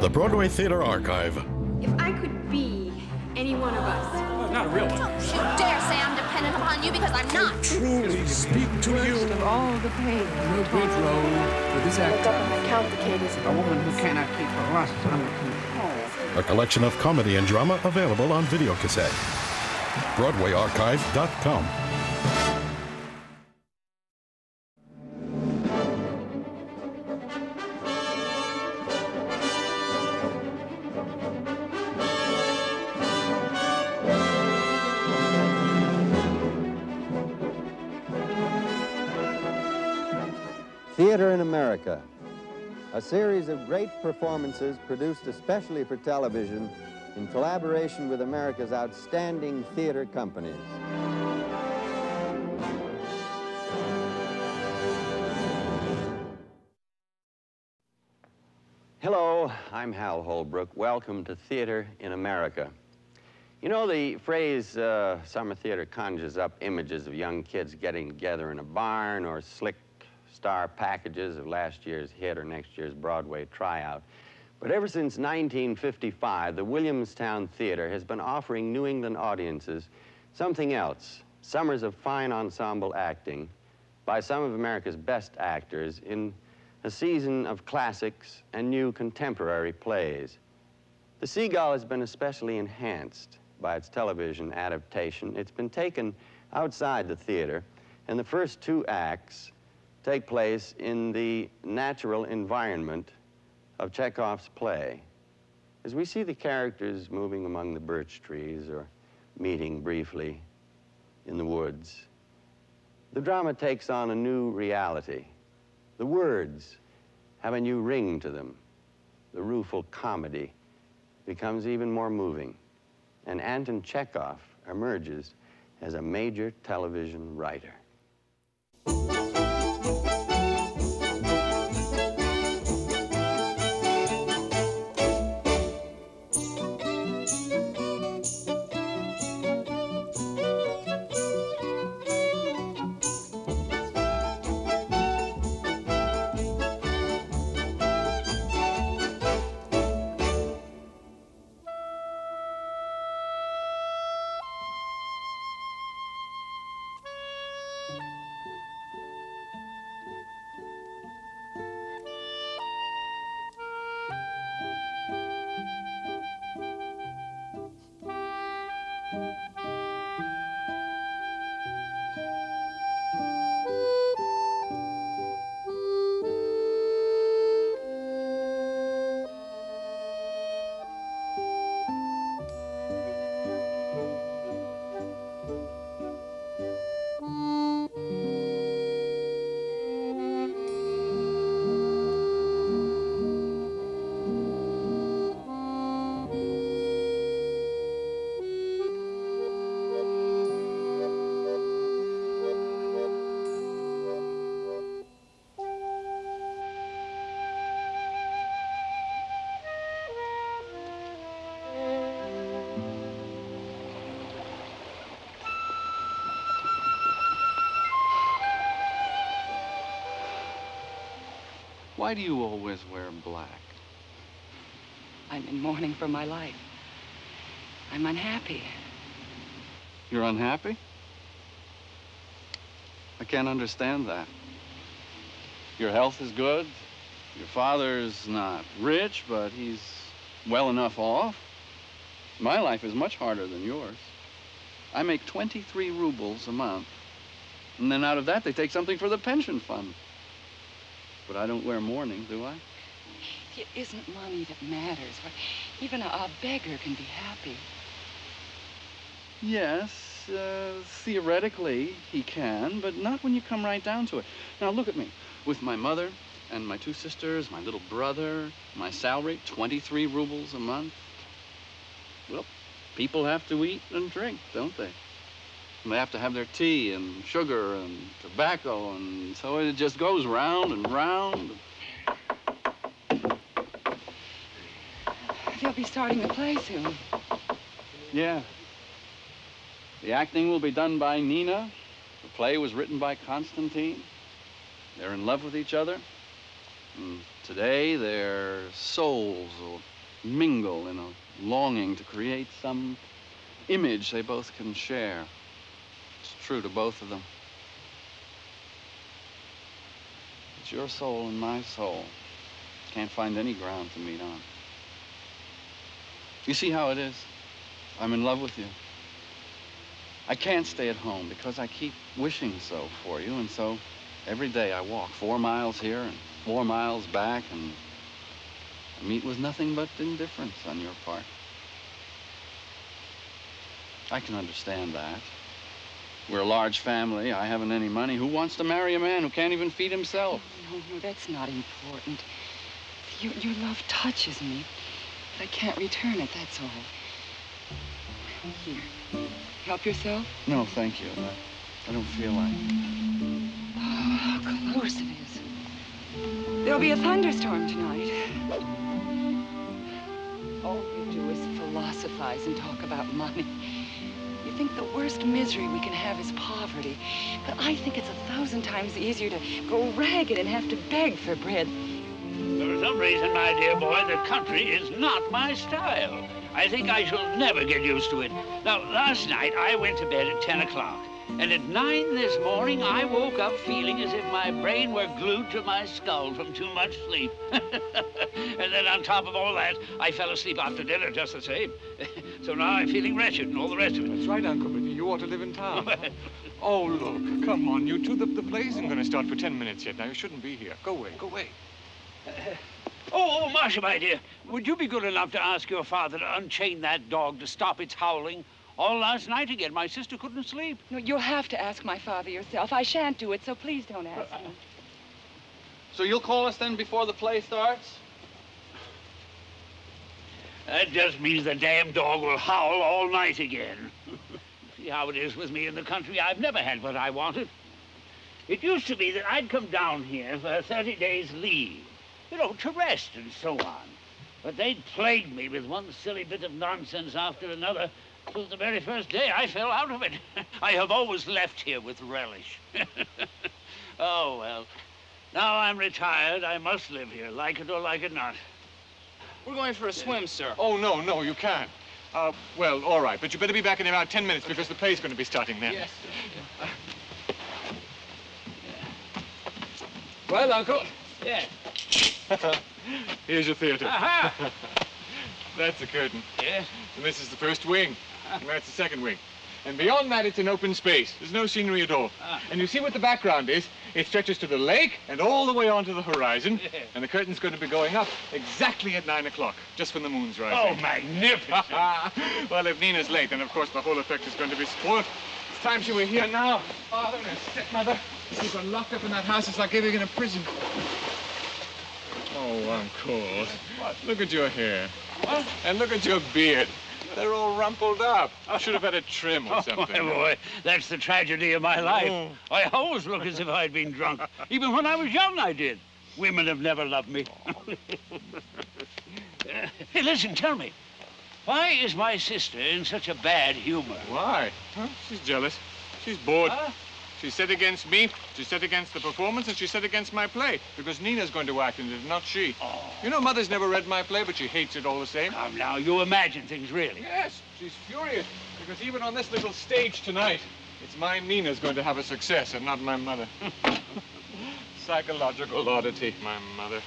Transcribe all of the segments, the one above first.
The Broadway Theater Archive. If I could be any one of us, Not a real one. Don't you dare say I'm dependent upon you because I'm not. Truly speak to you. of all the pain. No good role for this actor. government count the Katie's A woman who cannot keep her lust under control. A collection of comedy and drama available on videocassette. BroadwayArchive.com. a series of great performances produced especially for television in collaboration with America's outstanding theater companies. Hello, I'm Hal Holbrook. Welcome to Theater in America. You know, the phrase uh, summer theater conjures up images of young kids getting together in a barn or slick star packages of last year's hit or next year's Broadway tryout. But ever since 1955, the Williamstown Theater has been offering New England audiences something else summers of fine ensemble acting by some of America's best actors in a season of classics and new contemporary plays. The Seagull has been especially enhanced by its television adaptation. It's been taken outside the theater, and the first two acts take place in the natural environment of Chekhov's play. As we see the characters moving among the birch trees or meeting briefly in the woods, the drama takes on a new reality. The words have a new ring to them. The rueful comedy becomes even more moving. And Anton Chekhov emerges as a major television writer. Why do you always wear black? I'm in mourning for my life. I'm unhappy. You're unhappy? I can't understand that. Your health is good. Your father's not rich, but he's well enough off. My life is much harder than yours. I make 23 rubles a month. And then out of that, they take something for the pension fund. But I don't wear mourning, do I? It isn't money that matters. Even a, a beggar can be happy. Yes, uh, theoretically he can, but not when you come right down to it. Now look at me. With my mother and my two sisters, my little brother, my salary, 23 rubles a month. Well, people have to eat and drink, don't they? And they have to have their tea and sugar and tobacco, and so it just goes round and round. They'll be starting the play soon. Yeah. The acting will be done by Nina. The play was written by Constantine. They're in love with each other. And today, their souls will mingle in a longing to create some image they both can share. True to both of them. It's your soul and my soul. Can't find any ground to meet on. You see how it is? I'm in love with you. I can't stay at home because I keep wishing so for you, and so every day I walk four miles here and four miles back, and I meet with nothing but indifference on your part. I can understand that. We're a large family. I haven't any money. Who wants to marry a man who can't even feed himself? No, no, that's not important. Your, your love touches me, but I can't return it, that's all. Here, help yourself. No, thank you. I, I don't feel like. Oh, how close it is. There'll be a thunderstorm tonight. All you do is philosophize and talk about money. You think the worst misery we can have is poverty. But I think it's a thousand times easier to go ragged and have to beg for bread. For some reason, my dear boy, the country is not my style. I think I shall never get used to it. Now, last night I went to bed at 10 o'clock. And at 9 this morning, I woke up feeling as if my brain were glued to my skull from too much sleep. and then on top of all that, I fell asleep after dinner just the same. so now I'm feeling wretched and all the rest of it. That's right, Uncle Benny. You ought to live in town. oh, look. Come on, you two. The, the play isn't going to start for ten minutes yet. Now, you shouldn't be here. Go away. Go away. Uh, oh, oh, Masha, my dear, would you be good enough to ask your father to unchain that dog to stop its howling? All last night again, my sister couldn't sleep. No, you'll have to ask my father yourself. I shan't do it, so please don't ask me. So you'll call us then before the play starts? That just means the damn dog will howl all night again. See how it is with me in the country. I've never had what I wanted. It used to be that I'd come down here for 30 days leave, you know, to rest and so on. But they'd plagued me with one silly bit of nonsense after another till the very first day I fell out of it. I have always left here with relish. oh, well. Now I'm retired. I must live here, like it or like it not. We're going for a swim, sir. Oh, no, no, you can't. Uh, well, all right, but you better be back in about ten minutes because the play's going to be starting then. Yes. Well, Uncle. Yeah. Here's your theater. Aha! That's the curtain. Yes? And this is the first wing. That's the second wing. And beyond that, it's an open space. There's no scenery at all. Ah. And you see what the background is? It stretches to the lake and all the way onto the horizon. Yeah. And the curtain's going to be going up exactly at 9 o'clock, just when the moon's rising. Oh, magnificent. well, if Nina's late, then of course the whole effect is going to be spoiled. It's time she were here now. Father and stepmother. She's her locked up in that house. It's like living in a prison. Oh, Uncle. Look at your hair. And look at your beard. They're all rumpled up. I should have had a trim or Oh, something. my boy, that's the tragedy of my mm. life. Oh. I always look as if I'd been drunk. Even when I was young, I did. Women have never loved me. hey, listen, tell me. Why is my sister in such a bad humor? Why? Huh? She's jealous. She's bored. Huh? She's set against me, she's set against the performance, and she's set against my play. Because Nina's going to act in it, not she. Oh. You know, Mother's never read my play, but she hates it all the same. Come now, you imagine things, really. Yes, she's furious. Because even on this little stage tonight, it's my Nina's going to have a success and not my mother. Psychological oddity, my mother.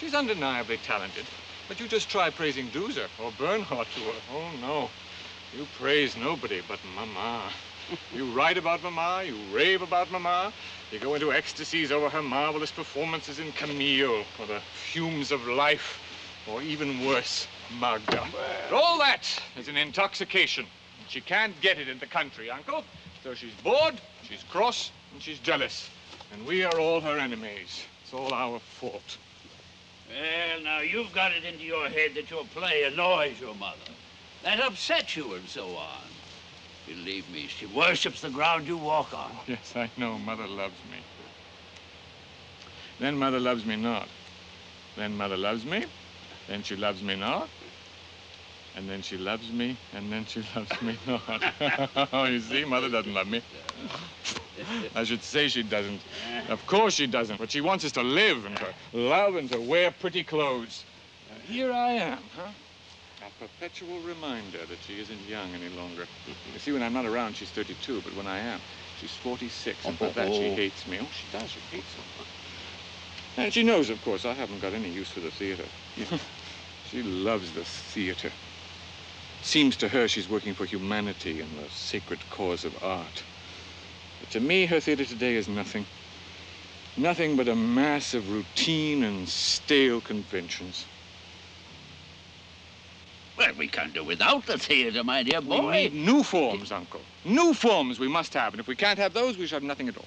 She's undeniably talented. But you just try praising Duse or Bernhardt to her. Oh, no. You praise nobody but Mama. You write about Mama, you rave about Mama, you go into ecstasies over her marvelous performances in Camille, or the fumes of life, or even worse, Magda. But all that is an intoxication. and She can't get it in the country, Uncle. So she's bored, she's cross, and she's jealous. And we are all her enemies. It's all our fault. Well, now, you've got it into your head that your play annoys your mother. That upsets you and so on. Believe me, she worships the ground you walk on. Yes, I know. Mother loves me. Then Mother loves me not. Then Mother loves me. Then she loves me not. And then she loves me, and then she loves me not. oh, you see, Mother doesn't love me. I should say she doesn't. Of course she doesn't, but she wants us to live and to love and to wear pretty clothes. Here I am, huh? A perpetual reminder that she isn't young any longer. You see, when I'm not around, she's 32, but when I am, she's 46, and for that she oh. hates me. Oh, she does, she hates me. And she knows, of course, I haven't got any use for the theater. she loves the theater. Seems to her she's working for humanity and the sacred cause of art. But to me, her theater today is nothing. Nothing but a mass of routine and stale conventions. Well, we can't do without the theater, my dear boy. We boy. need new forms, Uncle. New forms we must have, and if we can't have those, we shall have nothing at all.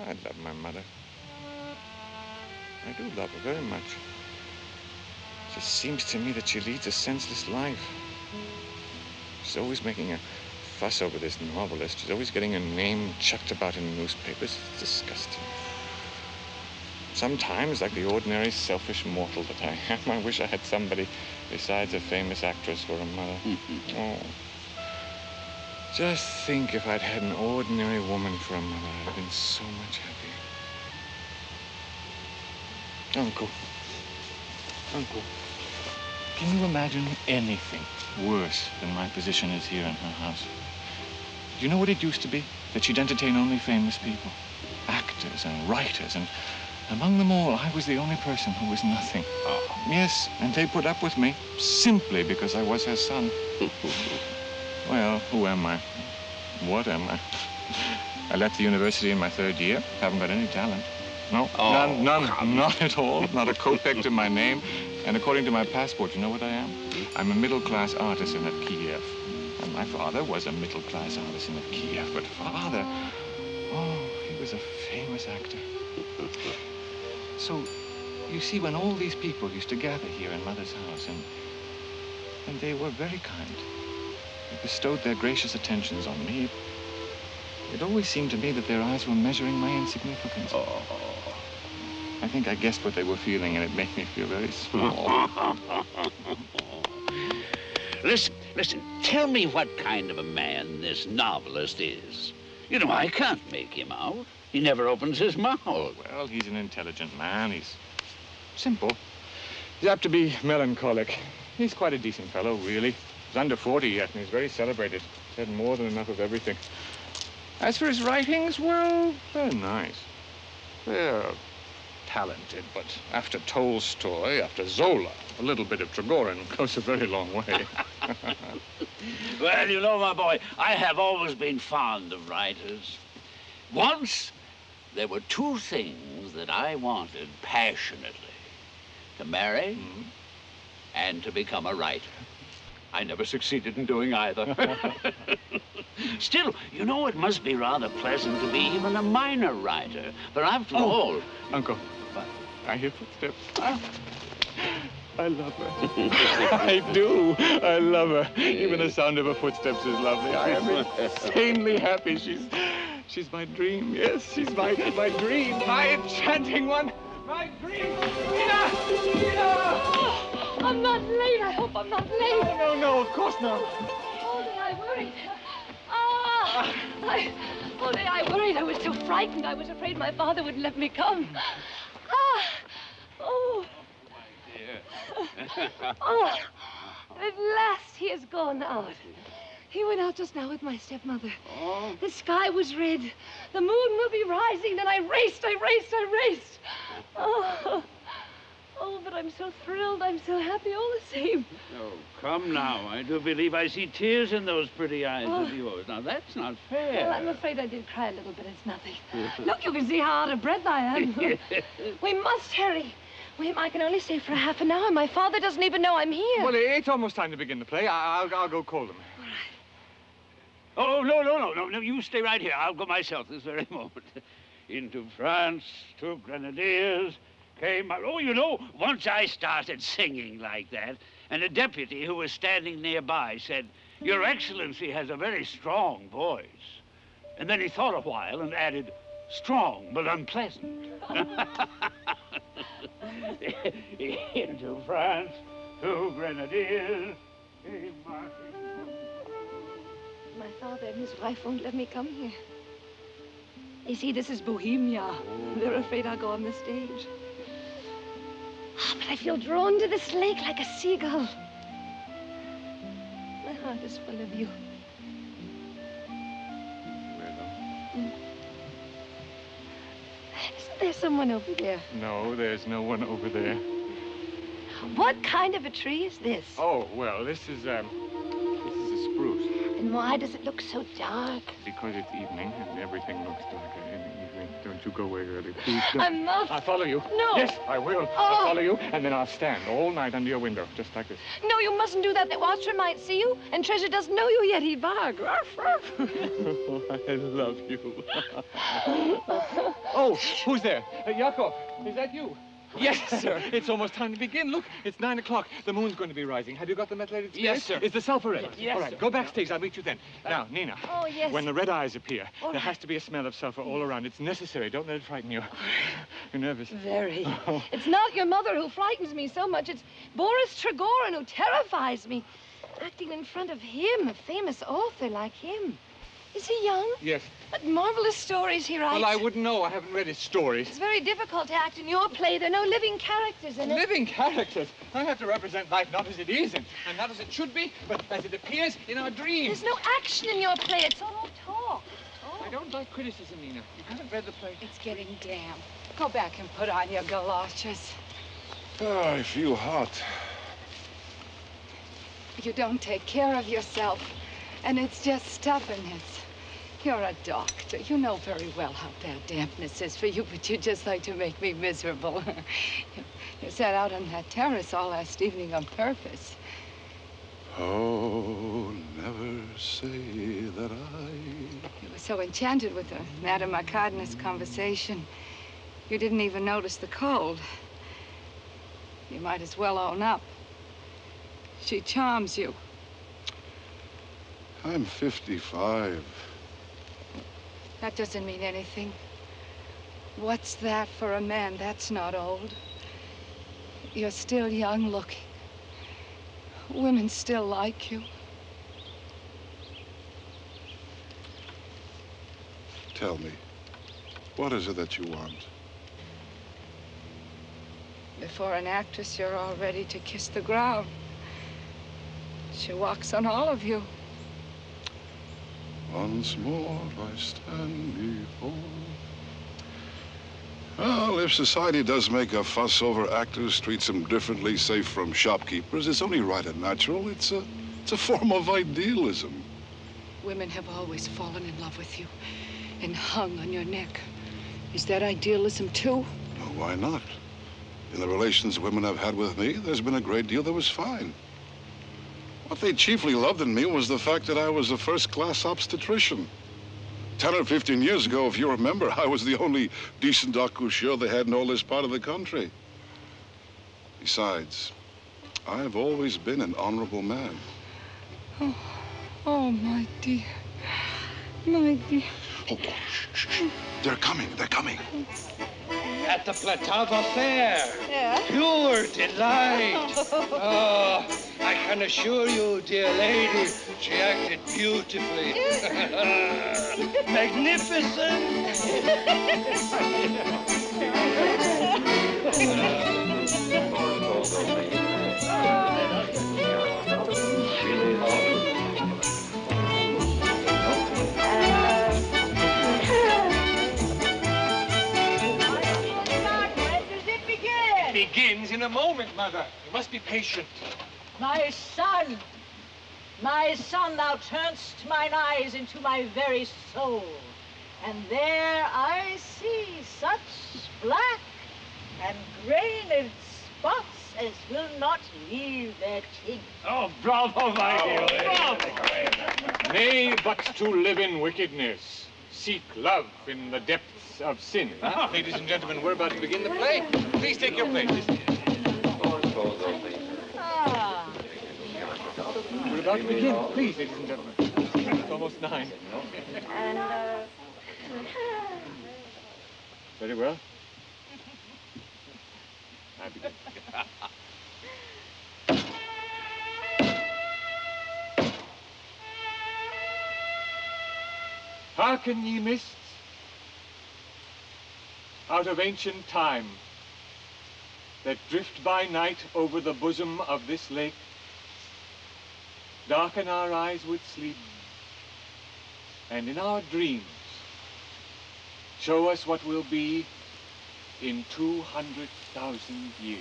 I love my mother. I do love her very much. It just seems to me that she leads a senseless life. She's always making a fuss over this novelist. She's always getting her name chucked about in the newspapers. It's disgusting. Sometimes, like the ordinary selfish mortal that I am, I wish I had somebody besides a famous actress for a mother. Mm-hmm. oh. Just think if I'd had an ordinary woman for a mother, I'd have been so much happier. Uncle. Uncle. Can you imagine anything worse than my position is here in her house? Do you know what it used to be? That she'd entertain only famous people. Actors and writers, and among them all, I was the only person who was nothing. Ah. Yes, and they put up with me simply because I was her son. well, who am I? What am I? I left the university in my third year. Haven't got any talent. No, oh, none, none, not at all. Not a kopeck to my name. And according to my passport, you know what I am? I'm a middle-class artisan at Kiev. And my father was a middle-class artisan at Kiev. But father, oh, he was a famous actor. So, you see, when all these people used to gather here in Mother's house, and, and they were very kind, they bestowed their gracious attentions on me, it always seemed to me that their eyes were measuring my insignificance. Oh. I think I guessed what they were feeling, and it made me feel very small. Listen, listen, tell me what kind of a man this novelist is. You know, I can't make him out. He never opens his mouth. Well, he's an intelligent man. He's simple. He's apt to be melancholic. He's quite a decent fellow, really. He's under 40 yet, and he's very celebrated. He's had more than enough of everything. As for his writings, well, they're nice. They're talented, but after Tolstoy, after Zola, a little bit of Trigorin goes a very long way. Well, you know, my boy, I have always been fond of writers. Once, there were two things that I wanted passionately. To marry and to become a writer. I never succeeded in doing either. Still, you know, it must be rather pleasant to be even a minor writer. For after Oh. all... Uncle, I hear footsteps. I love her. I do. I love her. Even the sound of her footsteps is lovely. I am insanely happy. She's she's my dream. Yes, she's my my dream. My enchanting one. My dream. Rita! Rita! I'm not late. I hope I'm not late. No, no, no, of course not. All day I worried. Ah! I, all day I worried. I was so frightened. I was afraid my father wouldn't let me come. Ah! Oh! Oh! At last he has gone out. He went out just now with my stepmother. Oh. The sky was red. The moon will be rising, and I raced, I raced, I raced. Oh, oh, but I'm so thrilled. I'm so happy all the same. Oh, come now. I do believe I see tears in those pretty eyes Oh. of yours. Now, that's not fair. Well, I'm afraid I did cry a little but It's nothing. Look, you can see how out of breath I am. we must hurry. William, I can only stay for a half an hour. My father doesn't even know I'm here. Well, it's almost time two begin the play. I- I'll, I'll go call them. All right. Oh, no, no, no, no, no. You stay right here. I'll go myself this very moment. Into France, to Grenadiers, came... my- Oh, you know, once I started singing like that, and a deputy who was standing nearby said, Your Excellency has a very strong voice. And then he thought a while and added, strong but unpleasant. Into France, two Grenadiers, My father and his wife won't let me come here. You see, this is Bohemia. They're afraid I'll go on the stage. Ah, but I feel drawn to this lake like a seagull. My heart is full of you. Isn't there someone over there? No, there's no one over there. What kind of a tree is this? Oh, well, this is, um, this is a spruce. And why does it look so dark? Because it's evening and everything looks darker in the evening. Don't you go away early, please. don't. I'm not. I'll follow you. No. Yes, I will. Oh. I'll follow you, and then I'll stand all night under your window, just like this. No, you mustn't do that. The watchman might see you, and Treasure doesn't know you yet. He'd bark. Ruff, ruff. I love you. oh, who's there? Uh, Jakob, is that you? Yes, sir. It's almost time to begin. Look, it's nine o'clock. The moon's going to be rising. Have you got the methylated spirits? Yes, sir. Is the sulfur ready? Yes, All right, sir. go backstage. I'll meet you then. Uh, now, Nina. Oh, yes. When the red eyes appear, All there right. has to be a smell of sulfur all around. It's necessary. Don't let it frighten you. You're nervous. Very. Oh. It's not your mother who frightens me so much. It's Boris Trigorin who terrifies me. Acting in front of him, a famous author like him. Is he young? Yes. What marvelous stories he writes. Well, I wouldn't know. I haven't read his stories. It's very difficult to act in your play. There are no living characters in it. Living characters. I have to represent life not as it is and, and not as it should be, but as it appears in our dreams. There's no action in your play. It's all talk. I don't like criticism, Nina. You haven't read the play. It's getting damp. Go back and put on your galoshes. Oh, I feel hot. You don't take care of yourself, and it's just stubbornness. You're a doctor. You know very well how bad dampness is for you, but you just like to make me miserable. you, you sat out on that terrace all last evening on purpose. Oh, never say that I. You were so enchanted with her, Madame Arcadina's conversation. You didn't even notice the cold. You might as well own up. She charms you. I'm 55. That doesn't mean anything. What's that for a man? That's not old. You're still young looking. Women still like you. Tell me, what is it that you want? Before an actress, you're all ready to kiss the ground. She walks on all of you. Once more I stand before. Well, if society does make a fuss over actors, treats them differently, say from shopkeepers, it's only right and natural. It's a, it's a form of idealism. Women have always fallen in love with you and hung on your neck. Is that idealism too? Well, why not? In the relations women have had with me, there's been a great deal that was fine. What they chiefly loved in me was the fact that I was a first-class obstetrician. Ten or fifteen years ago, if you remember, I was the only decent accoucheur they had in all this part of the country. Besides, I've always been an honorable man. Oh, oh, my dear. My dear. Oh, shh, shh, shh. They're coming, they're coming. At the Poltava Fair. Yeah? Pure delight. Oh, I can assure you, dear lady, she acted beautifully. Begins in a moment, Mother. You must be patient. My son, my son, thou turnst mine eyes into my very soul. And there I see such black and grained spots as will not leave their tinct. Oh, bravo, my oh, dear. bravo. Nay, but to live in wickedness, seek love in the depths of sin. Huh? Oh, ladies and gentlemen, we're about to begin the play. Please take your places. We're about to begin. Please, ladies and gentlemen. It's almost nine. And, uh... Very well. I begin. Hearken, ye mists, out of ancient time, that drift by night over the bosom of this lake, darken our eyes with sleep, and in our dreams, show us what will be in 200,000 years.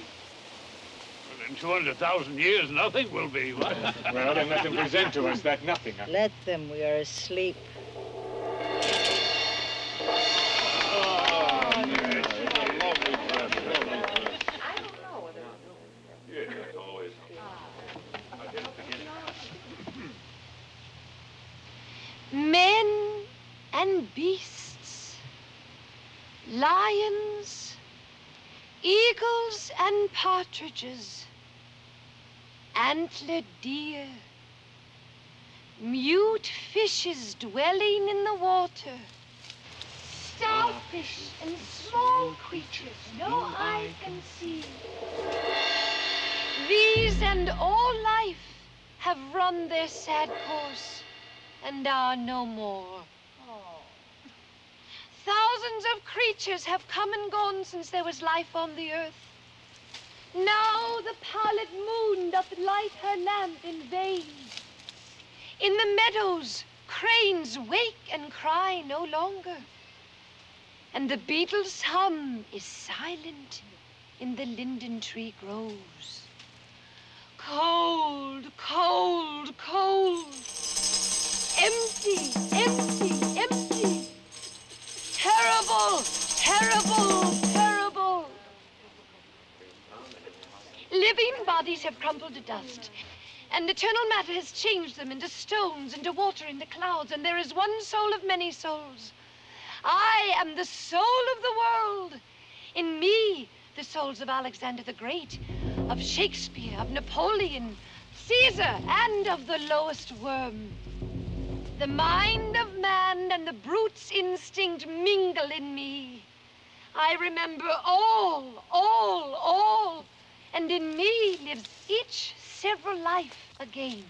Well, in 200,000 years, nothing will be. What? Well, then let them present to us that nothing. Let them. We are asleep. Beasts, lions, eagles and partridges, antlered deer, mute fishes dwelling in the water, starfish and small creatures no eye can see. These and all life have run their sad course and are no more. Thousands of creatures have come and gone since there was life on the earth. Now the pallid moon doth light her lamp in vain. In the meadows, cranes wake and cry no longer. And the beetle's hum is silent in the linden tree groves. Cold, cold, cold. Empty, empty, empty. Terrible, terrible, terrible. Living bodies have crumbled to dust, and eternal matter has changed them into stones, into water, into clouds, and there is one soul of many souls. I am the soul of the world. In me, the souls of Alexander the Great, of Shakespeare, of Napoleon, Caesar, and of the lowest worm. The mind of man and the brute's instinct mingle in me. I remember all, all, all, and in me lives each several life again.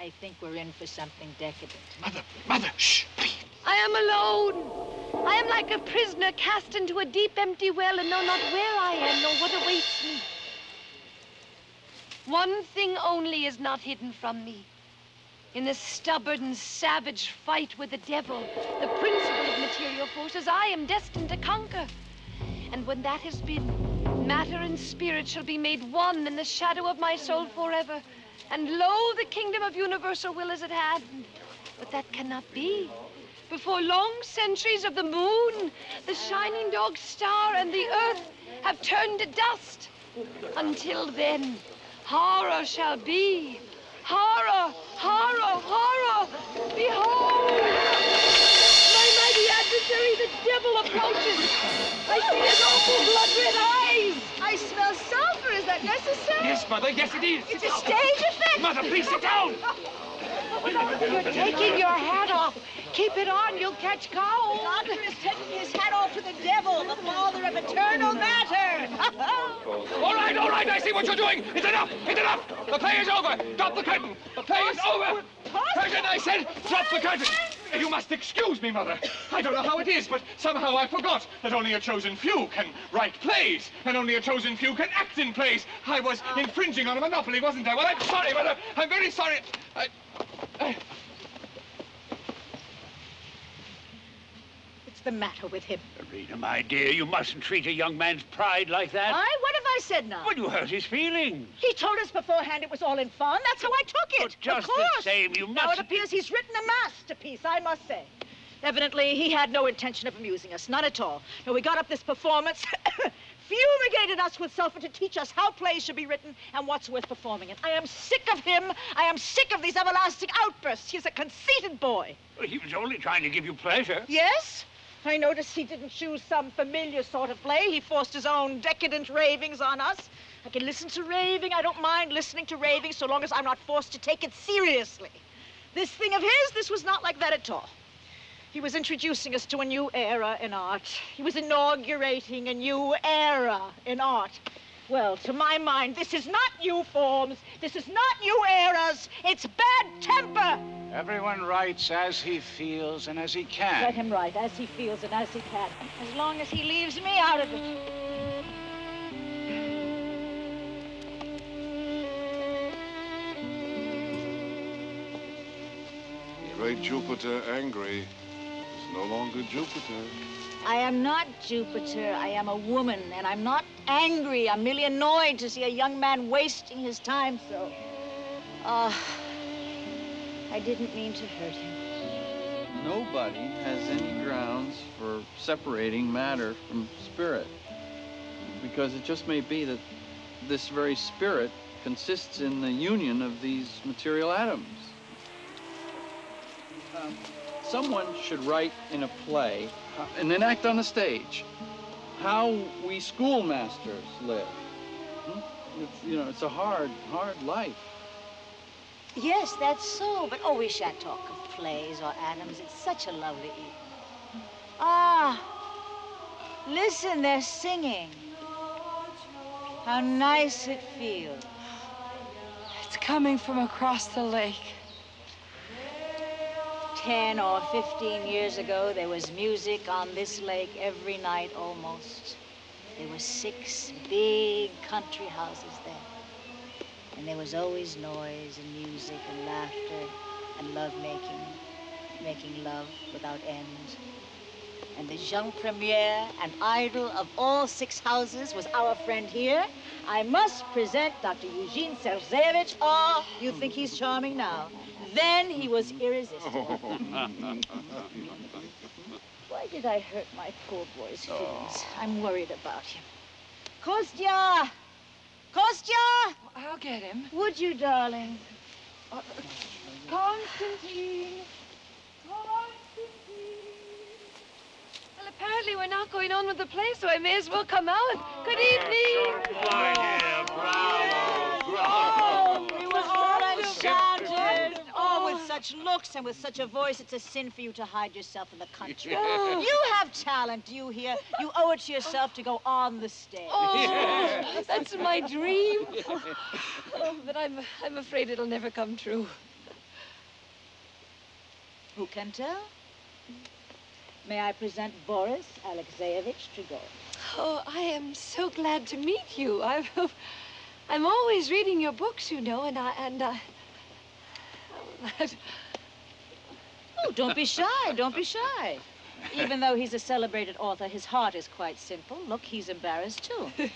I think we're in for something decadent. Mother, mother, shh, please. I am alone. I am like a prisoner cast into a deep, empty well and know not where I am nor what awaits me. One thing only is not hidden from me. In the stubborn, and savage fight with the devil, the principle of material forces, I am destined to conquer. And when that has been, matter and spirit shall be made one in the shadow of my soul forever. And lo, the kingdom of universal will is at hand. But that cannot be. Before long centuries of the moon, the shining dog star, and the earth have turned to dust. Until then, horror shall be. Horror, horror, horror! Behold! My mighty adversary, the devil, approaches. I see his awful blood-red eyes. I smell sulfur. Is that necessary? Yes, Mother, yes, it is. It's a stage effect. Mother, please sit down. You're taking your hat off. Keep it on, you'll catch cold. The doctor is taking his hat off to the devil, the father of eternal matter. All right, all right, I see what you're doing. It's enough, it's enough. The play is over. Drop the curtain. The play is over. Curtain, I said, drop the curtain. You must excuse me, Mother. I don't know how it is, but somehow I forgot that only a chosen few can write plays, and only a chosen few can act in plays. I was infringing on a monopoly, wasn't I? Well, I'm sorry, Mother. I'm very sorry. I, I, What's the matter with him? Rita, my dear, you mustn't treat a young man's pride like that. I? What have I said now? Well, you hurt his feelings. He told us beforehand it was all in fun. That's how I took it. But just of course. the same, you must... Now it appears he's written a masterpiece, I must say. Evidently, he had no intention of amusing us, none at all. No, we got up this performance, fumigated us with sulfur to teach us how plays should be written and what's worth performing in. I am sick of him. I am sick of these everlasting outbursts. He's a conceited boy. Well, he was only trying to give you pleasure. Yes? I noticed he didn't choose some familiar sort of play. He forced his own decadent ravings on us. I can listen to raving. I don't mind listening to raving so long as I'm not forced to take it seriously. This thing of his, this was not like that at all. He was introducing us to a new era in art. He was inaugurating a new era in art. Well, to my mind, this is not new forms. This is not new eras. It's bad temper. Everyone writes as he feels and as he can. Let him write as he feels and as he can, as long as he leaves me out of it. The great Jupiter angry is no longer Jupiter. I am not Jupiter. I am a woman, and I'm not angry. I'm merely annoyed to see a young man wasting his time so. Ah, I didn't mean to hurt him. Nobody has any grounds for separating matter from spirit. Because it just may be that this very spirit consists in the union of these material atoms. Um, someone should write in a play and then act on the stage how we schoolmasters live. Hmm? It's, you know, it's a hard, hard life. Yes, that's so, but oh, we shan't talk of plays or atoms. It's such a lovely evening. Ah, listen, they're singing. How nice it feels. It's coming from across the lake. Ten or fifteen years ago, there was music on this lake every night almost. There were six big country houses there. And there was always noise and music and laughter and love making, making love without end. And the jeune premiere and idol of all six houses was our friend here. I must present Dr. Eugene Sergeyevich. Oh, you think he's charming now. Then he was irresistible. Why did I hurt my poor boy's feelings? I'm worried about him. Kostya! Kostya! I'll get him. Would you, darling? Uh, Constantine! Well, apparently we're not going on with the play, so I may as well come out. Good evening. Oh, we were all enchanted. Such looks and with such a voice, it's a sin for you to hide yourself in the country. You have talent, do you hear. You owe it to yourself to go on the stage. Oh, that's my dream. Oh, but I'm, I'm afraid it'll never come true. Who can tell? May I present Boris Alexeyevich Trigorin? Oh, I am so glad to meet you. I've, I'm always reading your books, you know, and I, and I... Oh, don't be shy. Don't be shy. Even though he's a celebrated author, his heart is quite simple. Look, he's embarrassed too.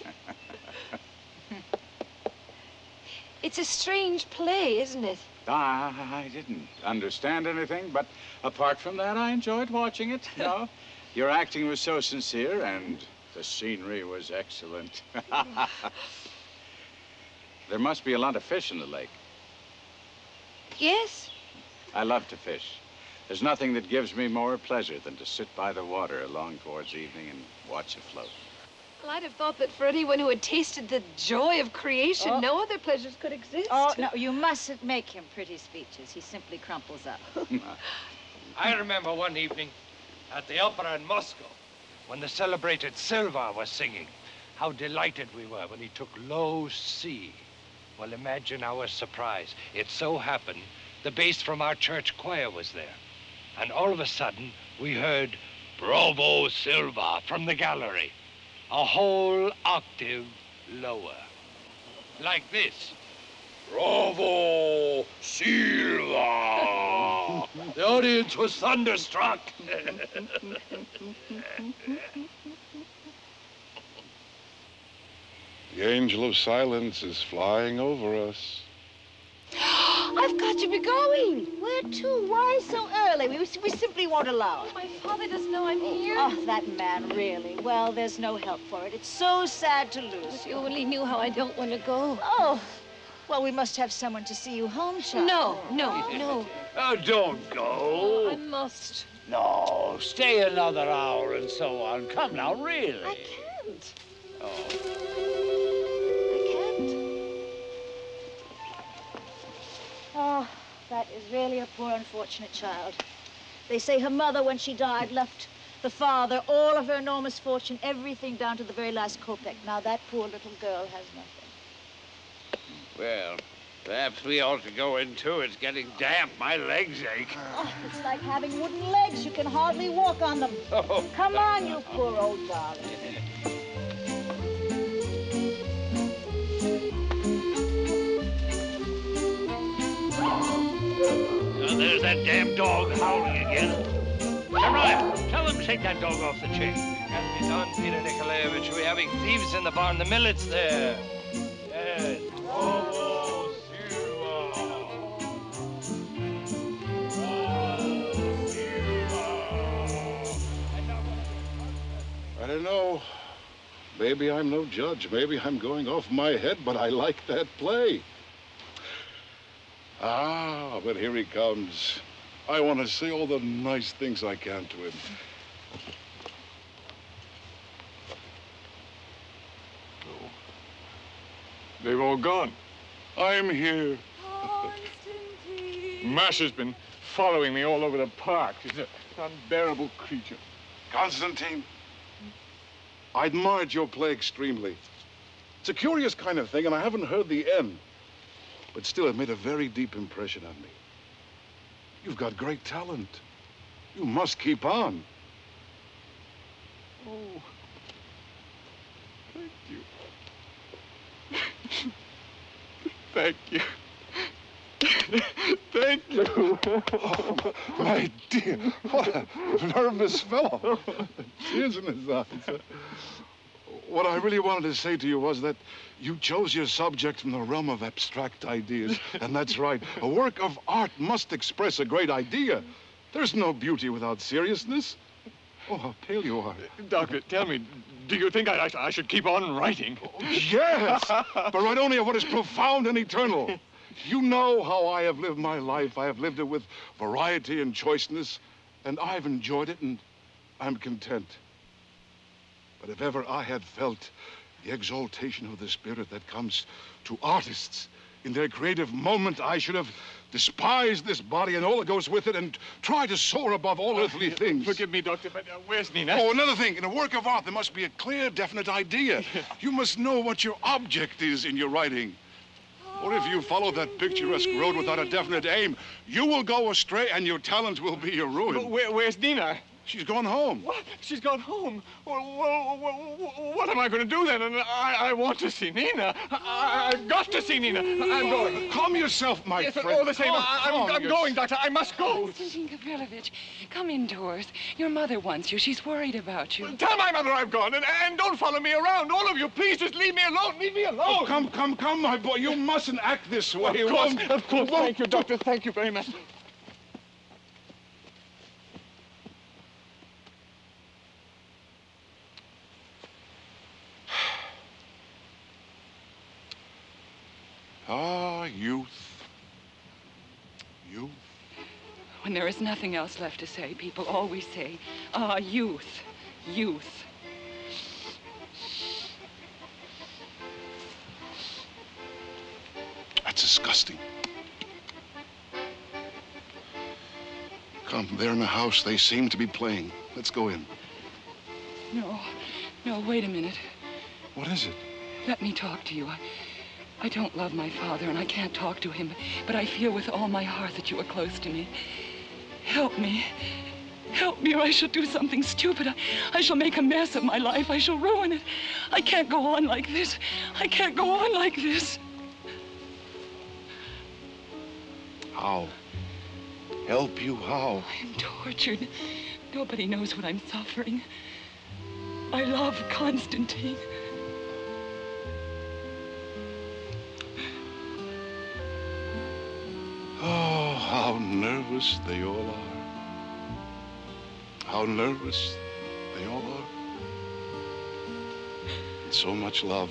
It's a strange play, isn't it? I didn't understand anything, but apart from that, I enjoyed watching it. No, your acting was so sincere, and the scenery was excellent. there must be a lot of fish in the lake. Yes. I love to fish. There's nothing that gives me more pleasure than to sit by the water along towards evening and watch it float. Well, I'd have thought that for anyone who had tasted the joy of creation, Oh. no other pleasures could exist. Oh, no, you mustn't make him pretty speeches. He simply crumples up. I remember one evening at the opera in Moscow when the celebrated Silva was singing. How delighted we were when he took Low C. Well, imagine our surprise. It so happened the bass from our church choir was there. And all of a sudden, we heard Bravo Silva from the gallery, a whole octave lower. Like this. Bravo Silva! the audience was thunderstruck. The angel of silence is flying over us. I've got to be going. Where to? Why so early? We, we simply won't allow it. My father doesn't know I'm oh, here. Oh, that man, really. Well, there's no help for it. It's so sad to lose. If you only knew how I don't want to go. Oh, well, we must have someone to see you home, child. No, no, no. Oh, don't go. I must. No, stay another hour and so on. Come now, really. I can't. Oh. Oh, that is really a poor, unfortunate child. They say her mother, when she died, left the father all of her enormous fortune, everything down to the very last kopeck. Now that poor little girl has nothing. Well, Perhaps we ought to go in too. It's getting damp. My legs ache. Oh, it's like having wooden legs. You can hardly walk on them. Oh. Come on, you poor old darling. There's that damn dog howling again. Ryan, tell him to take that dog off the chain. Can't be done, Peter Nikolaevich. We're having thieves in the barn. The millet's there. Yes. I don't know. Maybe I'm no judge. Maybe I'm going off my head, but I like that play. Ah, but here he comes. I want to say all the nice things I can to him. They've all gone. I'm here. Masha's been following me all over the park. She's an unbearable creature. Constantine, I admired your play extremely. It's a curious kind of thing, and I haven't heard the end. But still, it made a very deep impression on me. You've got great talent. You must keep on. Oh, thank you. thank you. Thank you. Oh, my dear, what a nervous fellow. Tears in his eyes. What I really wanted to say to you was that you chose your subject from the realm of abstract ideas. And that's right. A work of art must express a great idea. There's no beauty without seriousness. Oh, how pale you are. Doctor, tell me, do you think I, I, I should keep on writing? Oh, yes, but write only of what is profound and eternal. You know how I have lived my life. I have lived it with variety and choiceness, and I've enjoyed it, and I'm content. But if ever I had felt the exaltation of the spirit that comes to artists in their creative moment, I should have despised this body and all that goes with it and tried to soar above all earthly things. Forgive me, Doctor, but uh, where's Nina? Oh, another thing. In a work of art, there must be a clear, definite idea. You must know what your object is in your writing. Or if you follow that picturesque road without a definite aim, you will go astray and your talent will be your ruin. But where, where's Nina? She's gone home. What? She's gone home. Well, well, well, what am I going to do then? And I, I want to see Nina. I, have got to see Nina. I'm going. Calm yourself, my yes, friend. all the same, Calm, I, am I'm going, Doctor. I must go. Oh, Konstantin Gavrilovich, come indoors. Your mother wants you. She's worried about you. Tell my mother I've gone, and, and don't follow me around. All of you, please just leave me alone. Leave me alone. Oh, come, come, come, my boy. You mustn't act this way. Of course, of course. Thank you, Doctor. Thank you very much. Ah, youth. Youth. When there is nothing else left to say, people always say, ah, youth, youth. That's disgusting. Come, they're in the house. They seem to be playing. Let's go in. No, no, wait a minute. What is it? Let me talk to you. I, I don't love my father, and I can't talk to him, but I feel with all my heart that you are close to me. Help me. Help me, or I shall do something stupid. I, I shall make a mess of my life. I shall ruin it. I can't go on like this. I can't go on like this. How? Help you how? I'm tortured. Nobody knows what I'm suffering. I love Constantine. Nervous they all are. How nervous they all are. And so much love.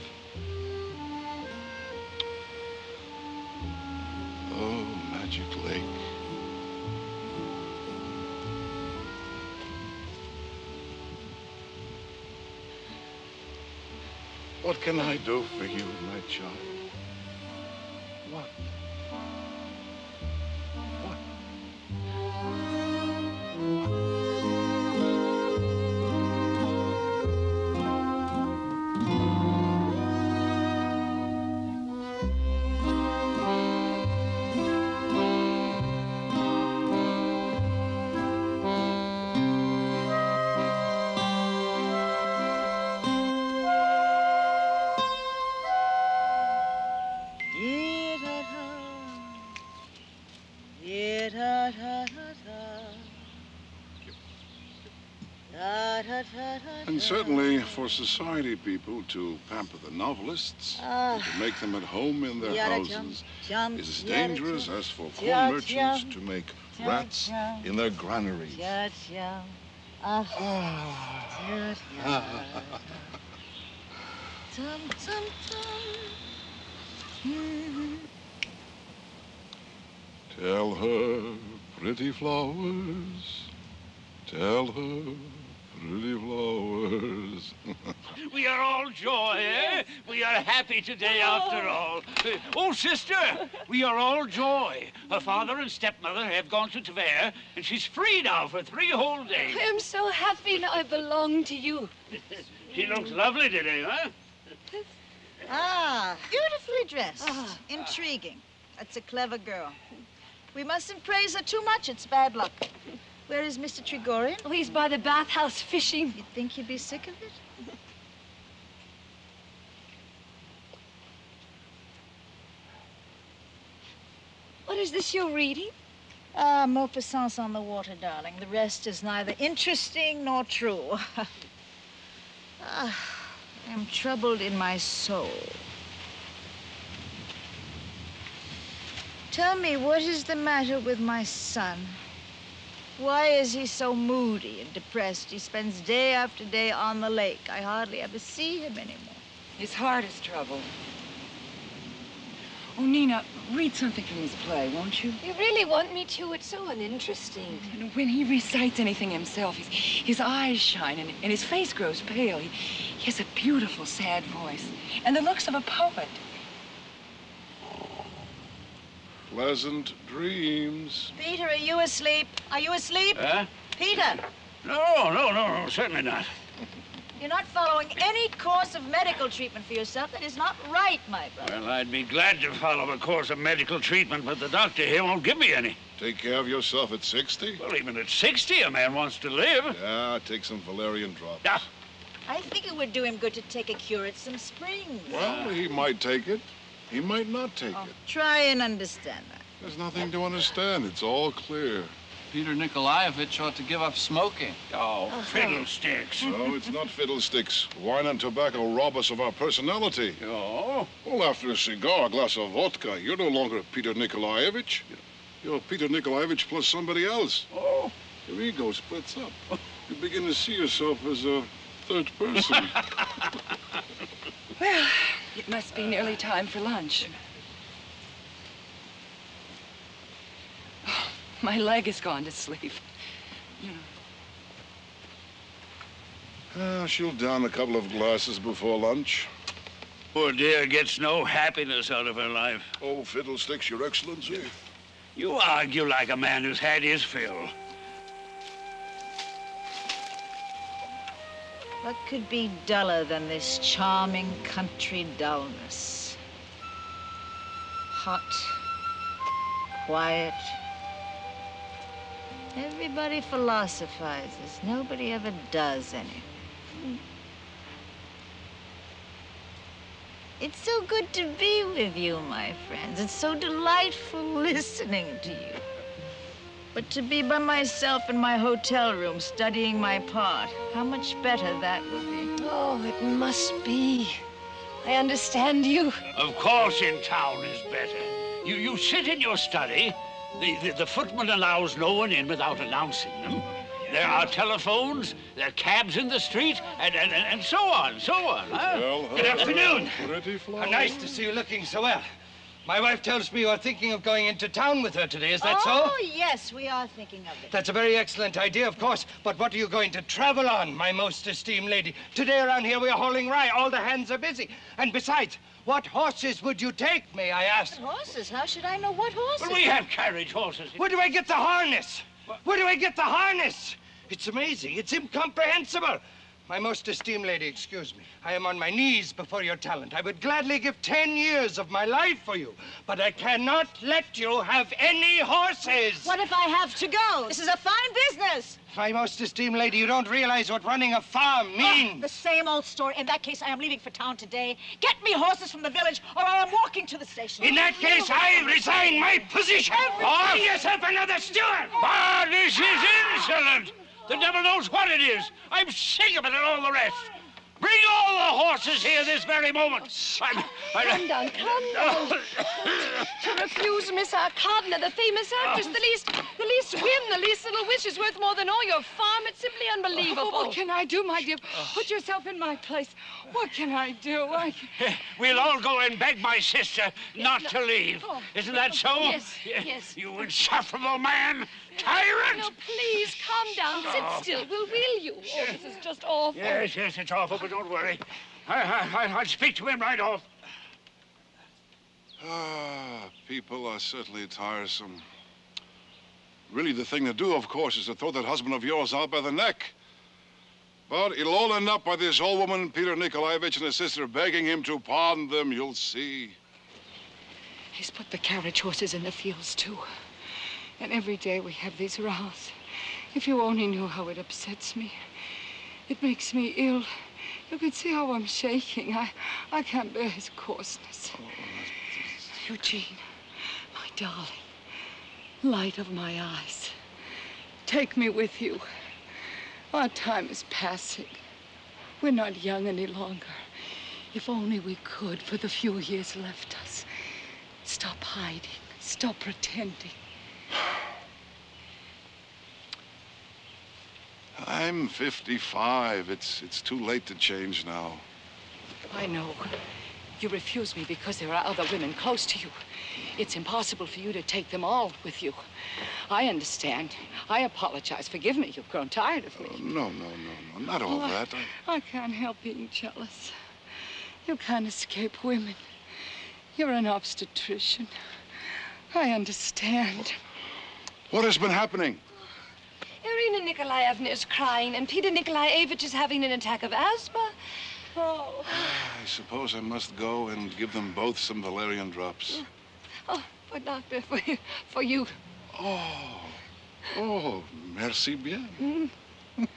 Oh, Magic Lake. What can I do for you, my child? Certainly for society people to pamper the novelists, Ah. to make them at home in their houses, is as dangerous as for corn merchants to make rats in their granaries. Tell her pretty flowers, tell her pretty flowers. We are all joy, eh? We are happy today after all. Oh, sister, we are all joy. Her father and stepmother have gone to Tver, and she's free now for three whole days. I am so happy now I belong to you. She looks lovely today, huh? Ah, beautifully dressed. Intriguing. That's a clever girl. We mustn't praise her too much. It's bad luck. Where is Mr. Trigorin? Oh, he's by the bathhouse fishing. You'd think he'd be sick of it? What is this you're reading? Ah, Maupassant's on the water, darling. The rest is neither interesting nor true. ah, I'm troubled in my soul. Tell me, what is the matter with my son? Why is he so moody and depressed? He spends day after day on the lake. I hardly ever see him anymore. His heart is troubled. Oh, Nina, read something from his play, won't you? You really want me to? It's so uninteresting. And when he recites anything himself, his, his eyes shine and, and his face grows pale. He, he has a beautiful, sad voice and the looks of a poet. Pleasant dreams. Peter, are you asleep? Are you asleep? Huh? Peter, No, no, no, no, certainly not. you're not following any course of medical treatment for yourself. That is not right, my brother. Well, I'd be glad to follow a course of medical treatment, but the doctor here won't give me any. Take care of yourself at 60? Well, even at 60, a man wants to live. Yeah, take some valerian drops. Yeah. I think it would do him good to take a cure at some springs. Well, he might take it. He might not take Oh, it. try and understand that. There's nothing to understand. It's all clear. Peter Nikolaevich ought to give up smoking. Oh, oh fiddlesticks. No, it's not fiddlesticks. Wine and tobacco rob us of our personality. Oh? Well, after a cigar, a glass of vodka, you're no longer Peter Nikolaevich. You're Peter Nikolaevich plus somebody else. Oh. Your ego splits up. You begin to see yourself as a third person. Well, it must be nearly time for lunch. Oh, my leg has gone to sleep. Ah, she'll down a couple of glasses before lunch. Poor dear gets no happiness out of her life. Oh, fiddlesticks, Your Excellency. You argue like a man who's had his fill. What could be duller than this charming country dullness? Hot, quiet. Everybody philosophizes. Nobody ever does anything. It's so good to be with you, my friends. It's so delightful listening to you. But to be by myself in my hotel room studying my part, how much better that would be. Oh, it must be. I understand you. Of course in town is better. You, you sit in your study. The, the, the footman allows no one in without announcing them. There are telephones, there are cabs in the street, and, and, and, and so on, so on. Huh? Well, Good uh, afternoon. Pretty How nice to see you looking so well. My wife tells me you're thinking of going into town with her today. Is that oh, so? Oh, yes, we are thinking of it. That's a very excellent idea, of course. But what are you going to travel on, my most esteemed lady? Today around here we are hauling rye. All the hands are busy. And besides, what horses would you take, may I ask? Horses? How should I know what horses? Well, we have carriage horses. Where do I get the harness? Where do I get the harness? It's amazing. It's incomprehensible. My most esteemed lady, excuse me. I am on my knees before your talent. I would gladly give ten years of my life for you, but I cannot let you have any horses. What if I have to go? This is a fine business. My most esteemed lady, you don't realize what running a farm means. Oh, the same old story. In that case, I am leaving for town today. Get me horses from the village, or I am walking to the station. In that case, I resign my position. Find yourself another steward. Ah, this is insolent. The devil knows what it is. I'm sick of it and all the rest. Bring all the horses here this very moment. I'm, I'm, Calm down, calm down. to refuse Miss Arkadina, the famous actress, the least, the least whim, the least little wish is worth more than all your farm. It's simply unbelievable. Oh, what can I do, my dear? Put yourself in my place. What can I do? I... We'll all go and beg my sister not to leave. Oh. Isn't that so? Yes, yes. You insufferable man! Tyrant! No, please, calm down. Oh. Sit still. Will, will you? Oh, this is just awful. Yes, yes, it's awful, but don't worry. I, I, I, I'll speak to him right off. Ah, people are certainly tiresome. Really, the thing to do, of course, is to throw that husband of yours out by the neck. But it'll all end up by this old woman, Peter Nikolaevich, and his sister begging him to pardon them. You'll see. He's put the carriage horses in the fields, too. And every day we have these rows. If you only knew how it upsets me. It makes me ill. You can see how I'm shaking. I, I can't bear his coarseness. Oh, Eugene, my darling, light of my eyes, take me with you. Our time is passing. We're not young any longer. If only we could, for the few years left us, stop hiding, stop pretending. I'm 55. It's, it's too late to change now. I know. You refuse me because there are other women close to you. It's impossible for you to take them all with you. I understand. I apologize. Forgive me. You've grown tired of me. Oh, no, no, no, no. Not all Oh, that. I... I can't help being jealous. You can't escape women. You're an obstetrician. I understand. What has been happening? Irina Nikolaevna is crying, and Peter Nikolaevich is having an attack of asthma. Oh, I suppose I must go and give them both some valerian drops. oh, for doctor, for you, for you. Oh, oh, merci bien. Mm.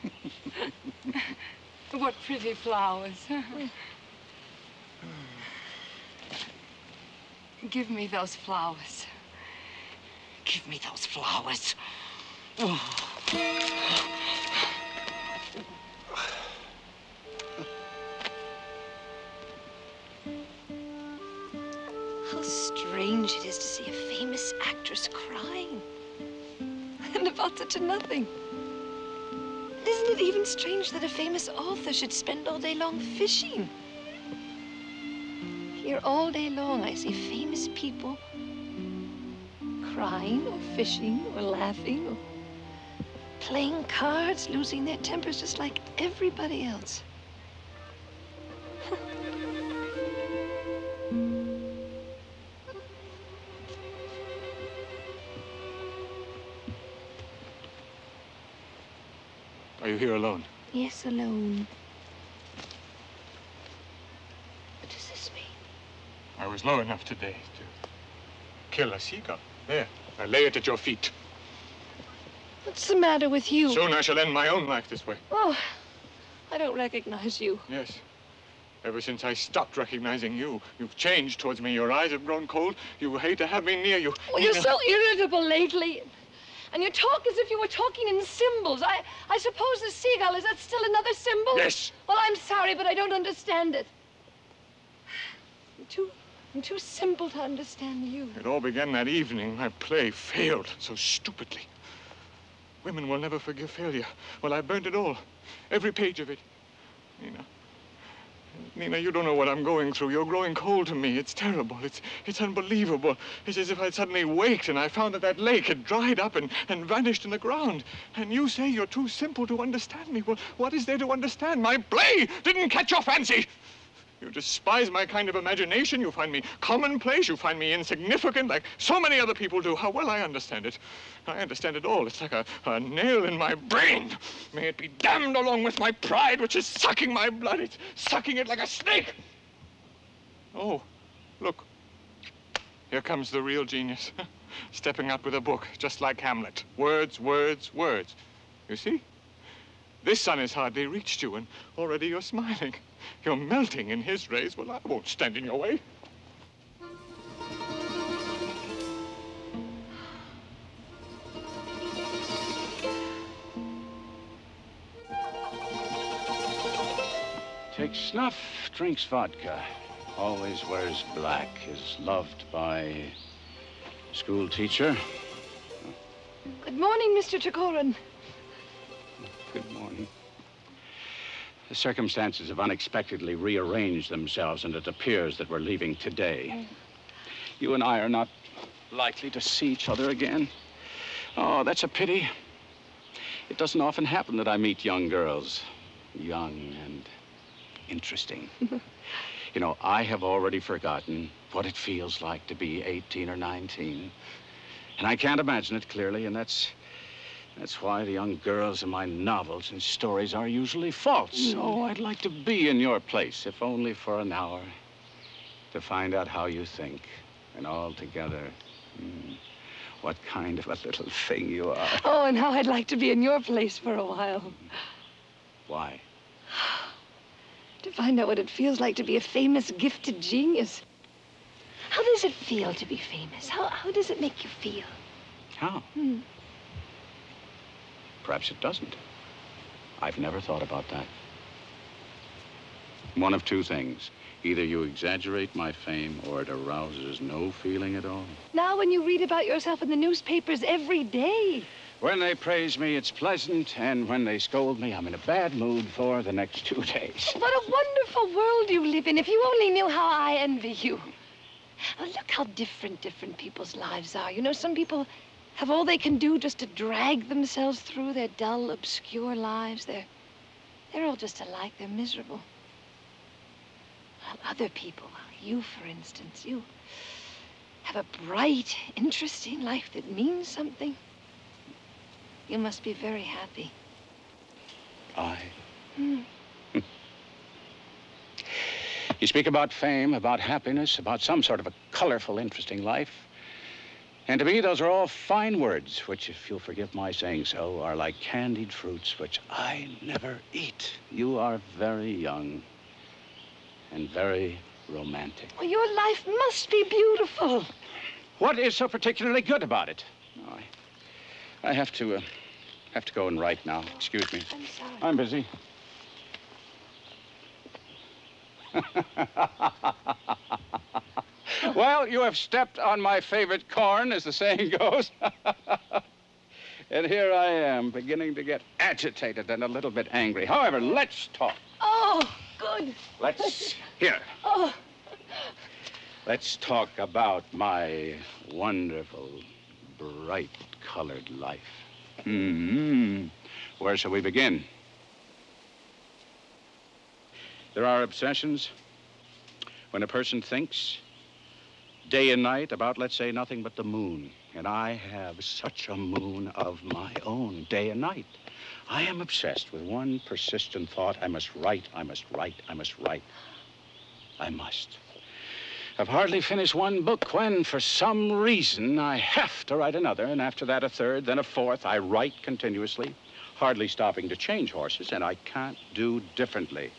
what pretty flowers. Give me those flowers. Give me those flowers. How strange it is to see a famous actress crying. And about such a nothing. Isn't it even strange that a famous author should spend all day long fishing? Here all day long I see famous people crying or fishing or laughing or playing cards, losing their tempers just like everybody else. Are you here alone? Yes, alone. What does this mean? I was low enough today to kill a seagull. There, I lay it at your feet. What's the matter with you? Soon I shall end my own life this way. Oh, I don't recognize you. Yes. Ever since I stopped recognizing you, you've changed towards me. Your eyes have grown cold. You hate to have me near you. Well, you're so irritable lately. And you talk as if you were talking in symbols. I, I suppose the seagull, is that still another symbol? Yes. Well, I'm sorry, but I don't understand it. I'm too, I'm too simple to understand you. It all began that evening. My play failed so stupidly. Women will never forgive failure. Well, I burned it all. Every page of it. Nina. Nina, you don't know what I'm going through. You're growing cold to me. It's terrible. It's it's unbelievable. It's as if I'd suddenly waked and I found that that lake had dried up and, and vanished in the ground. And you say you're too simple to understand me. Well, what is there to understand? My play didn't catch your fancy. You despise my kind of imagination. You find me commonplace. You find me insignificant, like so many other people do. How well I understand it. I understand it all. It's like a, a nail in my brain. May it be damned along with my pride, which is sucking my blood. It's sucking it like a snake. Oh, look. Here comes the real genius. Stepping out with a book, just like Hamlet. Words, words, words. You see? This sun has hardly reached you, and already you're smiling. You're melting in his rays. Well, I won't stand in your way. Takes snuff, drinks vodka, always wears black, is loved by school teacher. Good morning, Mr. Trigorin. Good morning. The circumstances have unexpectedly rearranged themselves, and it appears that we're leaving today. Mm. You and I are not likely to see each other again. Oh, that's a pity. It doesn't often happen that I meet young girls, young and interesting. you know, I have already forgotten what it feels like to be 18 or 19. And I can't imagine it clearly, and that's that's why the young girls in my novels and stories are usually false. Oh, I'd like to be in your place, if only for an hour, to find out how you think. And all together, mm, what kind of a little thing you are. Oh, and how I'd like to be in your place for a while. Why? To find out what it feels like to be a famous, gifted genius. How does it feel to be famous? How, how does it make you feel? How? Hmm. Perhaps it doesn't. I've never thought about that. One of two things. Either you exaggerate my fame or it arouses no feeling at all. Now, when you read about yourself in the newspapers every day. When they praise me, it's pleasant, and when they scold me, I'm in a bad mood for the next two days. What a wonderful world you live in. If you only knew how I envy you. Oh, look how different different people's lives are. You know, some people have all they can do just to drag themselves through their dull, obscure lives. They're, they're all just alike. They're miserable. While other people, you, for instance, you have a bright, interesting life that means something. You must be very happy. I. Hmm. You speak about fame, about happiness, about some sort of a colorful, interesting life. And to me, those are all fine words, which, if you'll forgive my saying so, are like candied fruits, which I never eat. You are very young and very romantic. Well, your life must be beautiful. What is so particularly good about it? Oh, I, I have to, uh, have to go and write now. Excuse me. I'm sorry. I'm busy. well, you have stepped on my favorite corn, as the saying goes. and here I am, beginning to get agitated and a little bit angry. However, let's talk. Oh, good. Let's here. Oh, Let's talk about my wonderful, bright colored life. hmm Where shall we begin? There are obsessions when a person thinks day and night about, let's say, nothing but the moon. And I have such a moon of my own, day and night. I am obsessed with one persistent thought I must write, I must write, I must write. I must. I've hardly finished one book when, for some reason, I have to write another, and after that, a third, then a fourth. I write continuously, hardly stopping to change horses, and I can't do differently.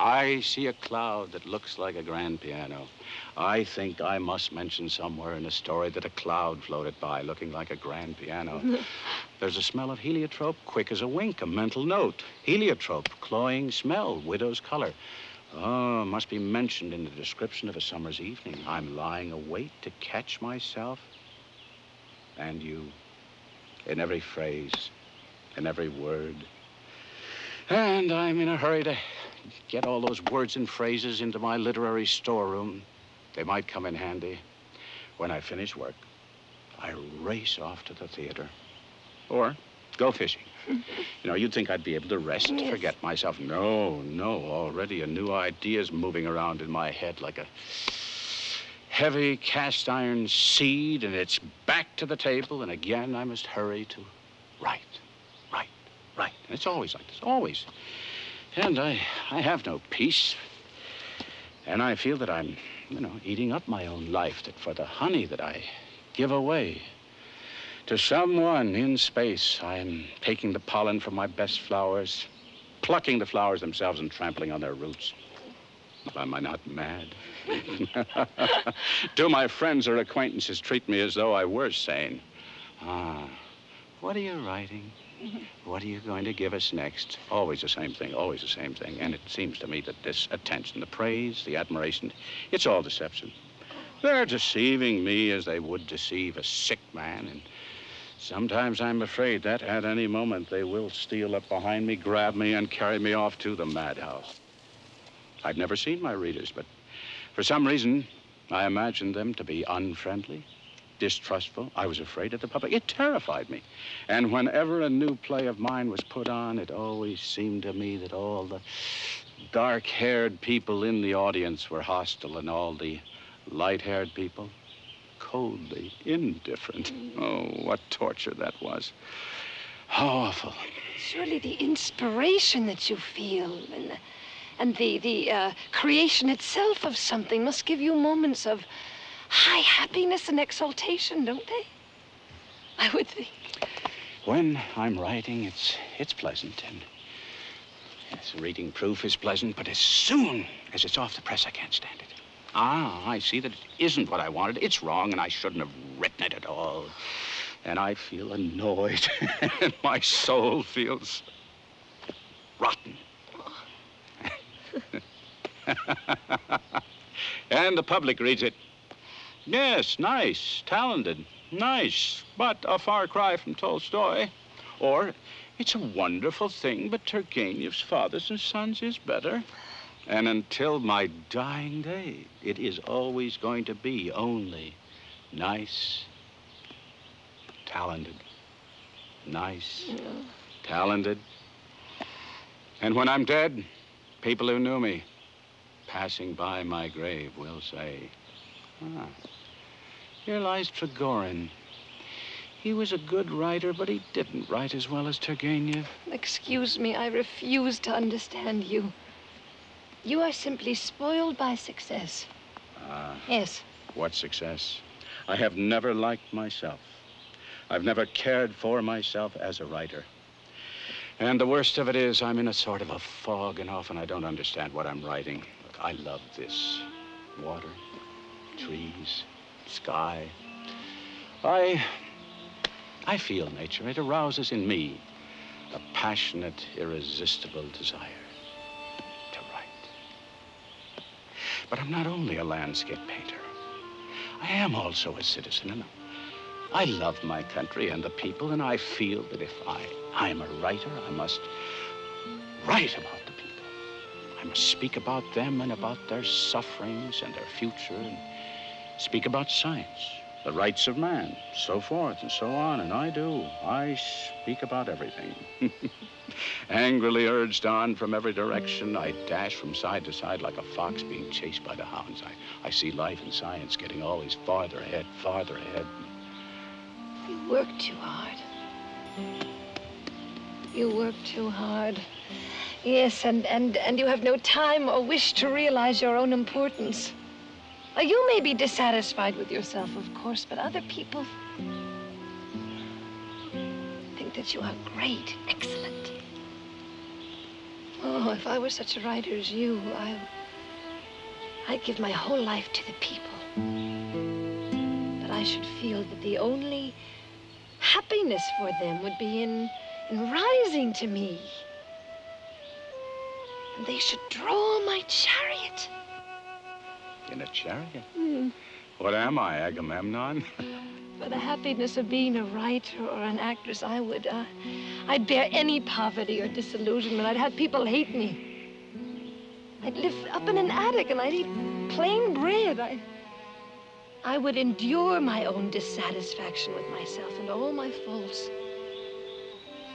I see a cloud that looks like a grand piano. I think I must mention somewhere in a story that a cloud floated by looking like a grand piano. There's a smell of heliotrope, quick as a wink, a mental note. Heliotrope, cloying smell, widow's color. Oh, must be mentioned in the description of a summer's evening. I'm lying awake to catch myself and you in every phrase, in every word. And I'm in a hurry to get all those words and phrases into my literary storeroom. They might come in handy. When I finish work, I race off to the theater. Or go fishing. You know, you'd think I'd be able to rest, Yes. forget myself. No, no. Already a new idea's moving around in my head like a heavy cast iron seed, and it's back to the table, and again I must hurry to write, write, write. And it's always like this, always. And I, I have no peace. And I feel that I'm, you know, eating up my own life, that for the honey that I give away to someone in space, I am taking the pollen from my best flowers, plucking the flowers themselves and trampling on their roots. Am I not mad? Do my friends or acquaintances treat me as though I were sane? Ah, what are you writing? What are you going to give us next? Always the same thing, always the same thing. And it seems to me that this attention, the praise, the admiration, it's all deception. They're deceiving me as they would deceive a sick man. And sometimes I'm afraid that at any moment they will steal up behind me, grab me, and carry me off to the madhouse. I've never seen my readers, but for some reason, I imagine them to be unfriendly, distrustful. I was afraid of the public. It terrified me. And whenever a new play of mine was put on, it always seemed to me that all the dark haired people in the audience were hostile and all the light haired people coldly indifferent. Oh, what torture that was. How awful. Surely the inspiration that you feel and the, and the, the uh, creation itself of something must give you moments of high happiness and exaltation, don't they? I would think. When I'm writing, it's it's pleasant and yes, reading proof is pleasant, but as soon as it's off the press, I can't stand it. Ah, I see that it isn't what I wanted. It's wrong, and I shouldn't have written it at all. And I feel annoyed, and my soul feels rotten. and the public reads it. Yes, nice, talented, nice, but a far cry from Tolstoy. Or, it's a wonderful thing, but Turgenev's Fathers and Sons is better. And until my dying day, it is always going to be only nice, talented, nice, Yeah. talented. And when I'm dead, people who knew me, passing by my grave, will say, ah, here lies Trigorin. He was a good writer, but he didn't write as well as Turgenev. Excuse me, I refuse to understand you. You are simply spoiled by success. Ah, Yes. what success? I have never liked myself. I've never cared for myself as a writer. And the worst of it is, I'm in a sort of a fog, and often I don't understand what I'm writing. Look, I love this water, trees, sky. I. I feel nature. It arouses in me a passionate, irresistible desire to write. But I'm not only a landscape painter. I am also a citizen, and I love my country and the people, and I feel that if I, I'm a writer, I must write about the people. I must speak about them and about their sufferings and their future, speak about science, the rights of man, so forth and so on, and I do. I speak about everything. Angrily urged on from every direction, I dash from side to side like a fox being chased by the hounds. I, I see life and science getting always farther ahead, farther ahead. You work too hard. You work too hard. Yes, and, and, and you have no time or wish to realize your own importance. You may be dissatisfied with yourself, of course, but other people think that you are great, excellent. Oh, if I were such a writer as you, I, I'd give my whole life to the people. But I should feel that the only happiness for them would be in, in rising to me. And they should draw my chariot. In a chariot. Hmm. What am I, Agamemnon? For the happiness of being a writer or an actress, I would, uh, I'd bear any poverty or disillusionment. I'd have people hate me. I'd live up in an attic and I'd eat plain bread. I, I would endure my own dissatisfaction with myself and all my faults.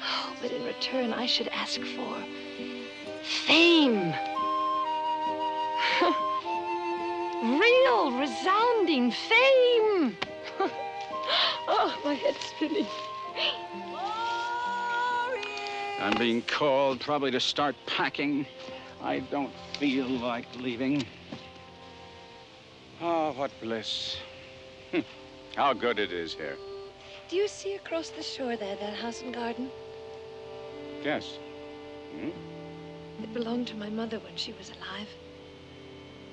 Oh, but in return, I should ask for fame. Real, resounding fame. oh, my head's spinning. I'm being called probably to start packing. I don't feel like leaving. Oh, what bliss. How good it is here. Do you see across the shore there, that house and garden? Yes. Hmm? It belonged to my mother when she was alive.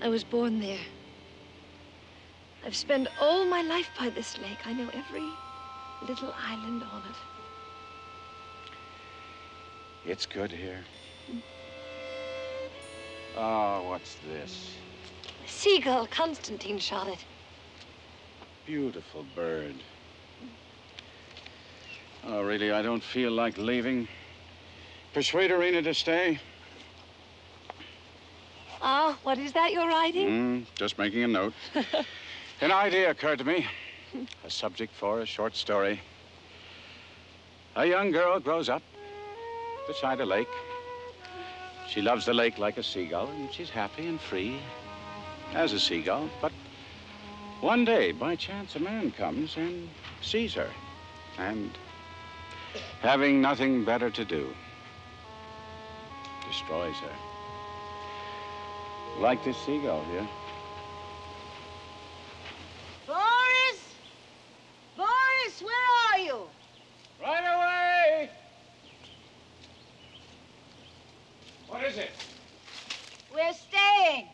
I was born there. I've spent all my life by this lake. I know every little island on it. It's good here. Oh, what's this? Seagull, Constantine shot it. Beautiful bird. Oh, really, I don't feel like leaving. Persuade Irina to stay? Ah, what is that you're writing? Mm, just making a note. An idea occurred to me. A subject for a short story. A young girl grows up beside a lake. She loves the lake like a seagull, and she's happy and free as a seagull. But one day, by chance, a man comes and sees her. And having nothing better to do, destroys her. Like this seagull here. Boris! Boris, where are you? Right away! What is it? We're staying.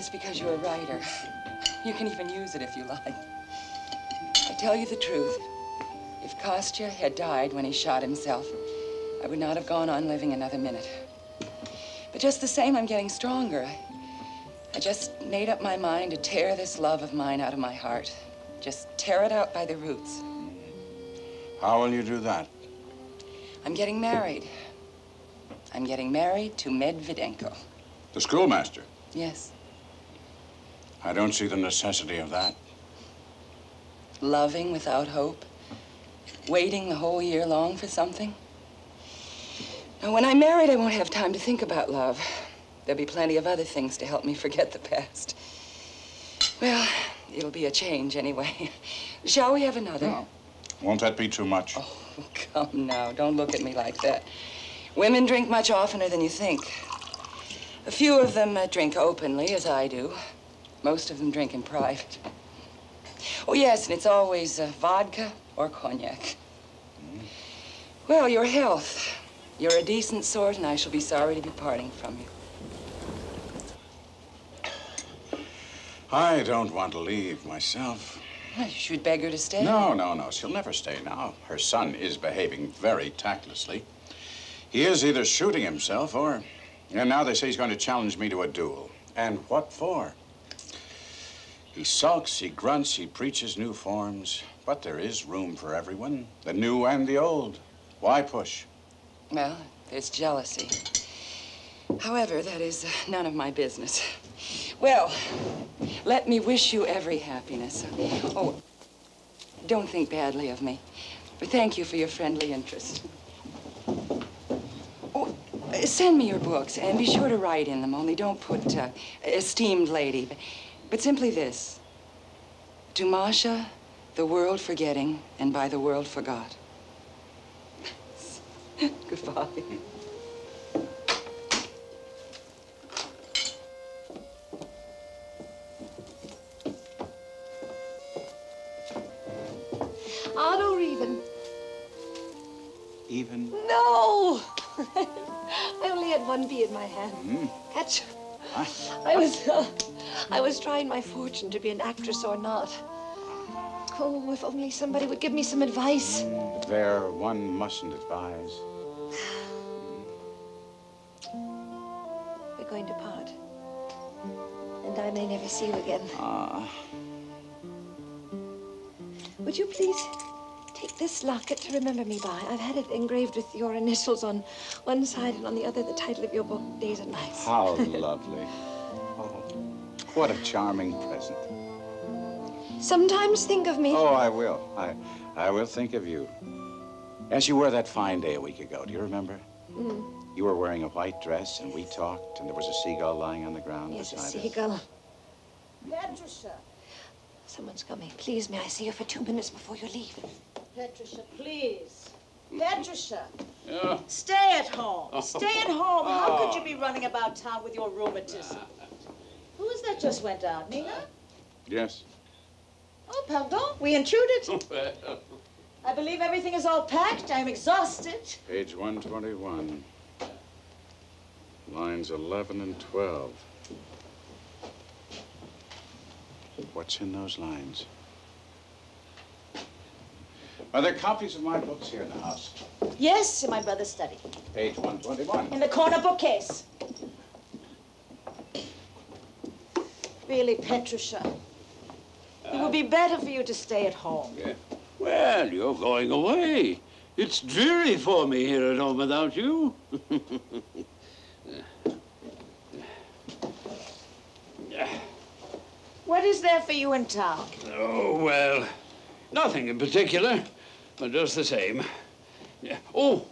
This because you're a writer. You can even use it if you like. I tell you the truth. If Kostya had died when he shot himself, I would not have gone on living another minute. But just the same, I'm getting stronger. I, I just made up my mind to tear this love of mine out of my heart. Just tear it out by the roots. How will you do that? I'm getting married. I'm getting married to Medvedenko. The schoolmaster. Yes. I don't see the necessity of that. Loving without hope. Waiting the whole year long for something. Now, when I'm married, I won't have time to think about love. There'll be plenty of other things to help me forget the past. Well, it'll be a change anyway. Shall we have another? No. Won't that be too much? Oh, come now. Don't look at me like that. Women drink much oftener than you think. A few of them uh, drink openly, as I do. Most of them drink in private. Oh, yes, and it's always uh, vodka or cognac. Well, your health. You're a decent sort, and I shall be sorry to be parting from you. I don't want to leave myself. Well, you should beg her to stay. No, no, no. She'll never stay now. Her son is behaving very tactlessly. He is either shooting himself or. And now they say he's going to challenge me to a duel. And what for? He sulks, he grunts, he preaches new forms. But there is room for everyone, the new and the old. Why push? Well, there's jealousy. However, that is none of my business. Well, let me wish you every happiness. Oh, don't think badly of me. But thank you for your friendly interest. Oh, send me your books and be sure to write in them, only don't put uh, esteemed lady, but, but simply this. To Masha, the world forgetting, and by the world forgot. Goodbye. Otto Reven. Even? Even? No! I only had one bee in my hand. Mm. Catch. I was, uh, I was trying my fortune to be an actress or not. Oh, if only somebody would give me some advice. There, one mustn't advise. We're going to part. And I may never see you again. Ah. Would you please take this locket to remember me by? I've had it engraved with your initials on one side and on the other the title of your book, Days and Nights. How lovely. Oh, what a charming present. Sometimes think of me. Oh, I will. I, I will think of you. As you were that fine day a week ago, do you remember? Mm. You were wearing a white dress, and we talked, and there was a seagull lying on the ground Yes, beside us. Yes, seagull. Petrusha. Someone's coming. Please, may I see you for two minutes before you leave? Petrusha, please. Petrusha, Yeah. stay at home. Oh. Stay at home. How could oh. you Oh. be running about town with your rheumatism? Who is that just went out, Nina? Yes. Oh, pardon, we intruded. I believe everything is all packed. I'm exhausted. Page 121. Lines 11 and 12. What's in those lines? Are there copies of my books here in the house? Yes, in my brother's study. Page 121. In the corner bookcase. Really, Petrusha, it would be better for you to stay at home. Well, you're going away. It's dreary for me here at home without you. What is there for you in town? oh, well, nothing in particular, but just the same. Yeah. Oh,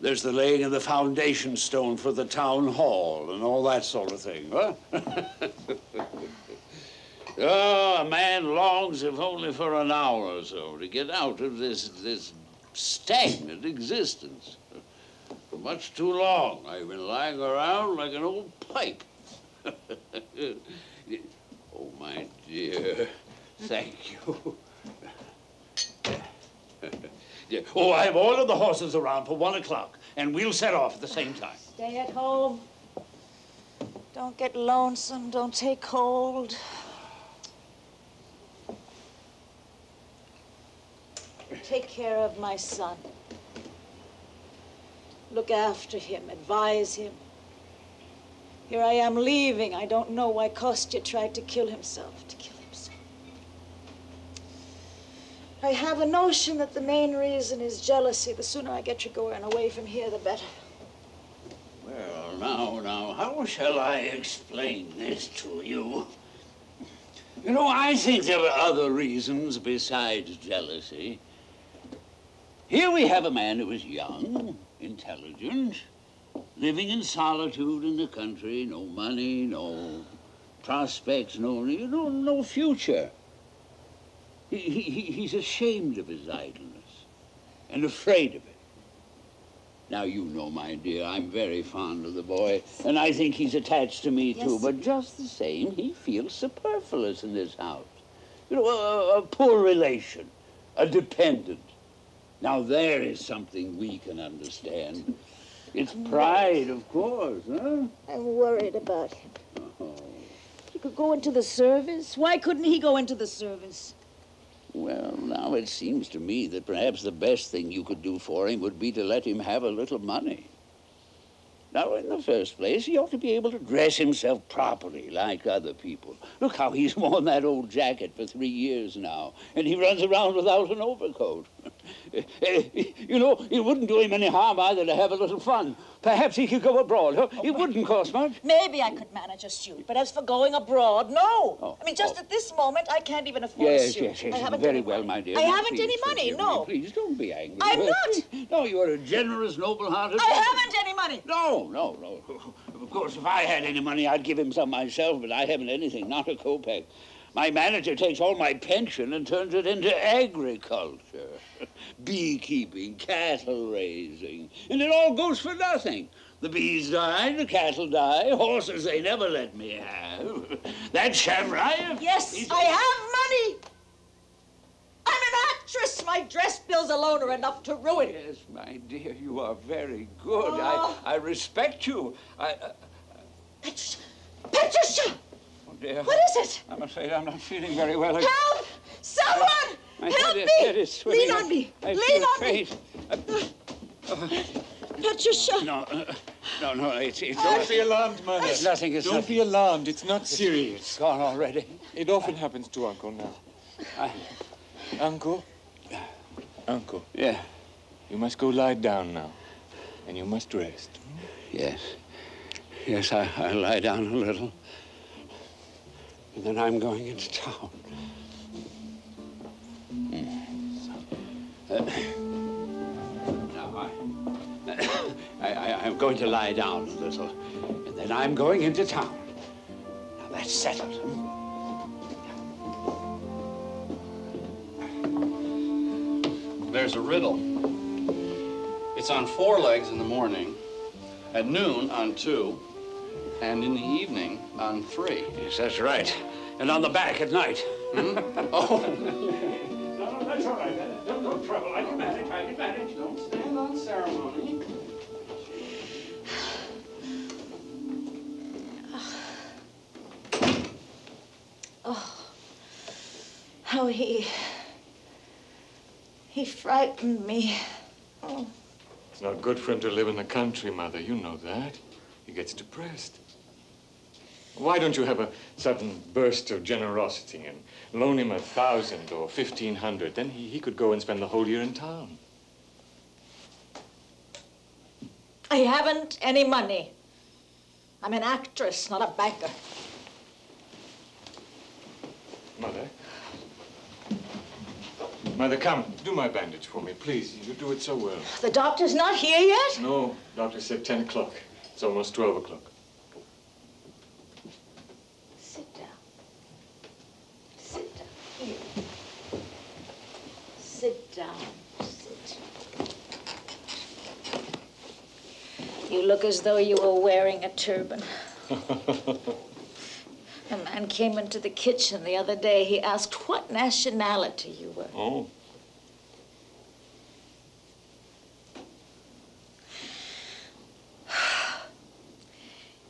there's the laying of the foundation stone for the town hall and all that sort of thing, huh? oh, a man longs, if only for an hour or so, to get out of this, this stagnant existence. For much too long, I've been lying around like an old pipe. oh, my dear, thank you. Yeah. Oh, I have all of the horses around for one o'clock, and we'll set off at the same time. Stay at home. Don't get lonesome. Don't take cold. Take care of my son. Look after him. Advise him. Here I am leaving. I don't know why Kostya tried to kill himself. To kill himself. I have a notion that the main reason is jealousy. The sooner I get you going away from here, the better. Well, now, now, how shall I explain this to you? You know, I think there are other reasons besides jealousy. Here we have a man who is young, intelligent, living in solitude in the country, no money, no prospects, no, you know, no future. He, he, he- he's ashamed of his idleness and afraid of it. Now, you know, my dear, I'm very fond of the boy, and I think he's attached to me, too. But just the same, he feels superfluous in this house. You know, a, a poor relation, a dependent. Now, there is something we can understand. It's pride, of course, huh? I'm worried about him. Oh. He could go into the service. Why couldn't he go into the service? Well, now it seems to me that perhaps the best thing you could do for him would be to let him have a little money. Now, in the first place, he ought to be able to dress himself properly like other people. Look how he's worn that old jacket for three years now, and he runs around without an overcoat. you know, it wouldn't do him any harm either to have a little fun. Perhaps he could go abroad. It wouldn't cost much. Maybe I could manage a suit, but as for going abroad, no. Oh, I mean, just oh. at this moment, I can't even afford a Yes, suit. yes, yes. I haven't Very well, money. my dear. I haven't please any money, forgive me. no. Please don't be angry. I'm not. No, you're a generous, noble-hearted. I haven't any money. No, no, no. Of course, if I had any money, I'd give him some myself, but I haven't anything, not a kopeck. My manager takes all my pension and turns it into agriculture, beekeeping, cattle raising, and it all goes for nothing. The bees die, the cattle die, horses they never let me have. That Shamrayev. Yes, I have money. I'm an actress. My dress bills alone are enough to ruin Yes, my dear, you are very good. Oh. I, I respect you. I. Uh, Petrusha! oh dear. What is it? I'm afraid I'm not feeling very well. Help! Someone! My Help head is- me! head is swimming. Lean on me! I Lean feel on me! faint. Petrusha! No, uh, no, no, it's, it's Don't be alarmed, Mother. It's nothing, it's Don't nothing. be alarmed. It's not serious. It's gone already. It often happens to Uncle now. I, Uncle? Uncle, yeah, you must go lie down now. And you must rest. yes. Yes, I, I lie down a little. And then I'm going into town. Now, I, I, I, I'm going to lie down a little. And then I'm going into town. Now, that's settled. There's a riddle. It's on four legs in the morning, at noon on two, and in the evening on three. Yes, that's right. And on the back at night. Hmm? Oh. No, no, that's all right. Don't, don't trouble. I can manage. I can manage. Don't stand on ceremony. Oh, how he. he frightened me. Oh, It's not good for him to live in the country, Mother. You know that. He gets depressed. Why don't you have a sudden burst of generosity and loan him a thousand or fifteen hundred? Then he, he could go and spend the whole year in town. I haven't any money. I'm an actress, not a banker. Mother? Mother, come, do my bandage for me, please. You do it so well. The doctor's not here yet? No, doctor said 10 o'clock. It's almost 12 o'clock. Sit down. Sit down. Here. Sit down. Sit. You look as though you were wearing a turban. A man came into the kitchen the other day. He asked what nationality you were. oh.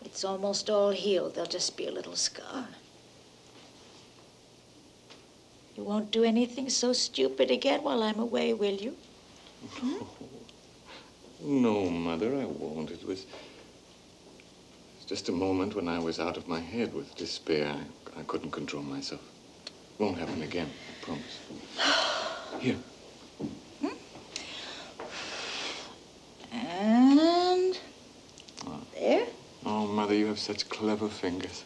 It's almost all healed. There'll just be a little scar. You won't do anything so stupid again while I'm away, will you? Hmm? No, Mother, I won't. It was just a moment when I was out of my head with despair. I, I couldn't control myself. Won't happen again, I promise. Here. Hmm? And ah. there. Oh, Mother, you have such clever fingers.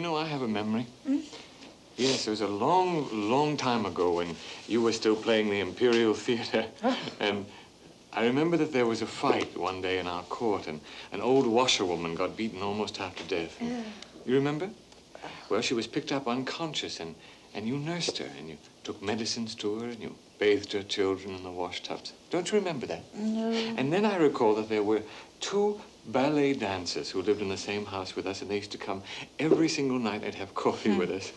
You know I have a memory? Hmm? Yes, it was a long, long time ago when you were still playing the Imperial Theater. and um, I remember that there was a fight one day in our court, and an old washerwoman got beaten almost half to death. You remember? Well, she was picked up unconscious, and, and you nursed her, and you took medicines to her, and you bathed her children in the wash tubs. Don't you remember that? No. And then I recall that there were two ballet dancers who lived in the same house with us, and they used to come every single night and have coffee with us.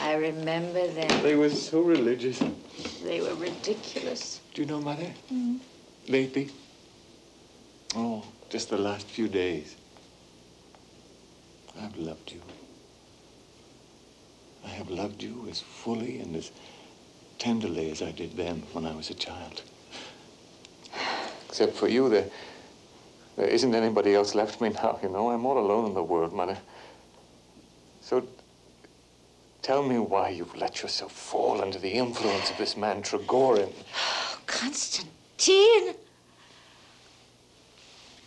I remember them. they were so religious. They were ridiculous. Do you know, Mother? Mm. Lately? Oh, just the last few days. I've loved you. I have loved you as fully and as tenderly as I did then when I was a child. Except for you, there, there isn't anybody else left me now, you know. I'm all alone in the world, Mother. So tell me why you've let yourself fall under the influence of this man, Trigorin. Constantine!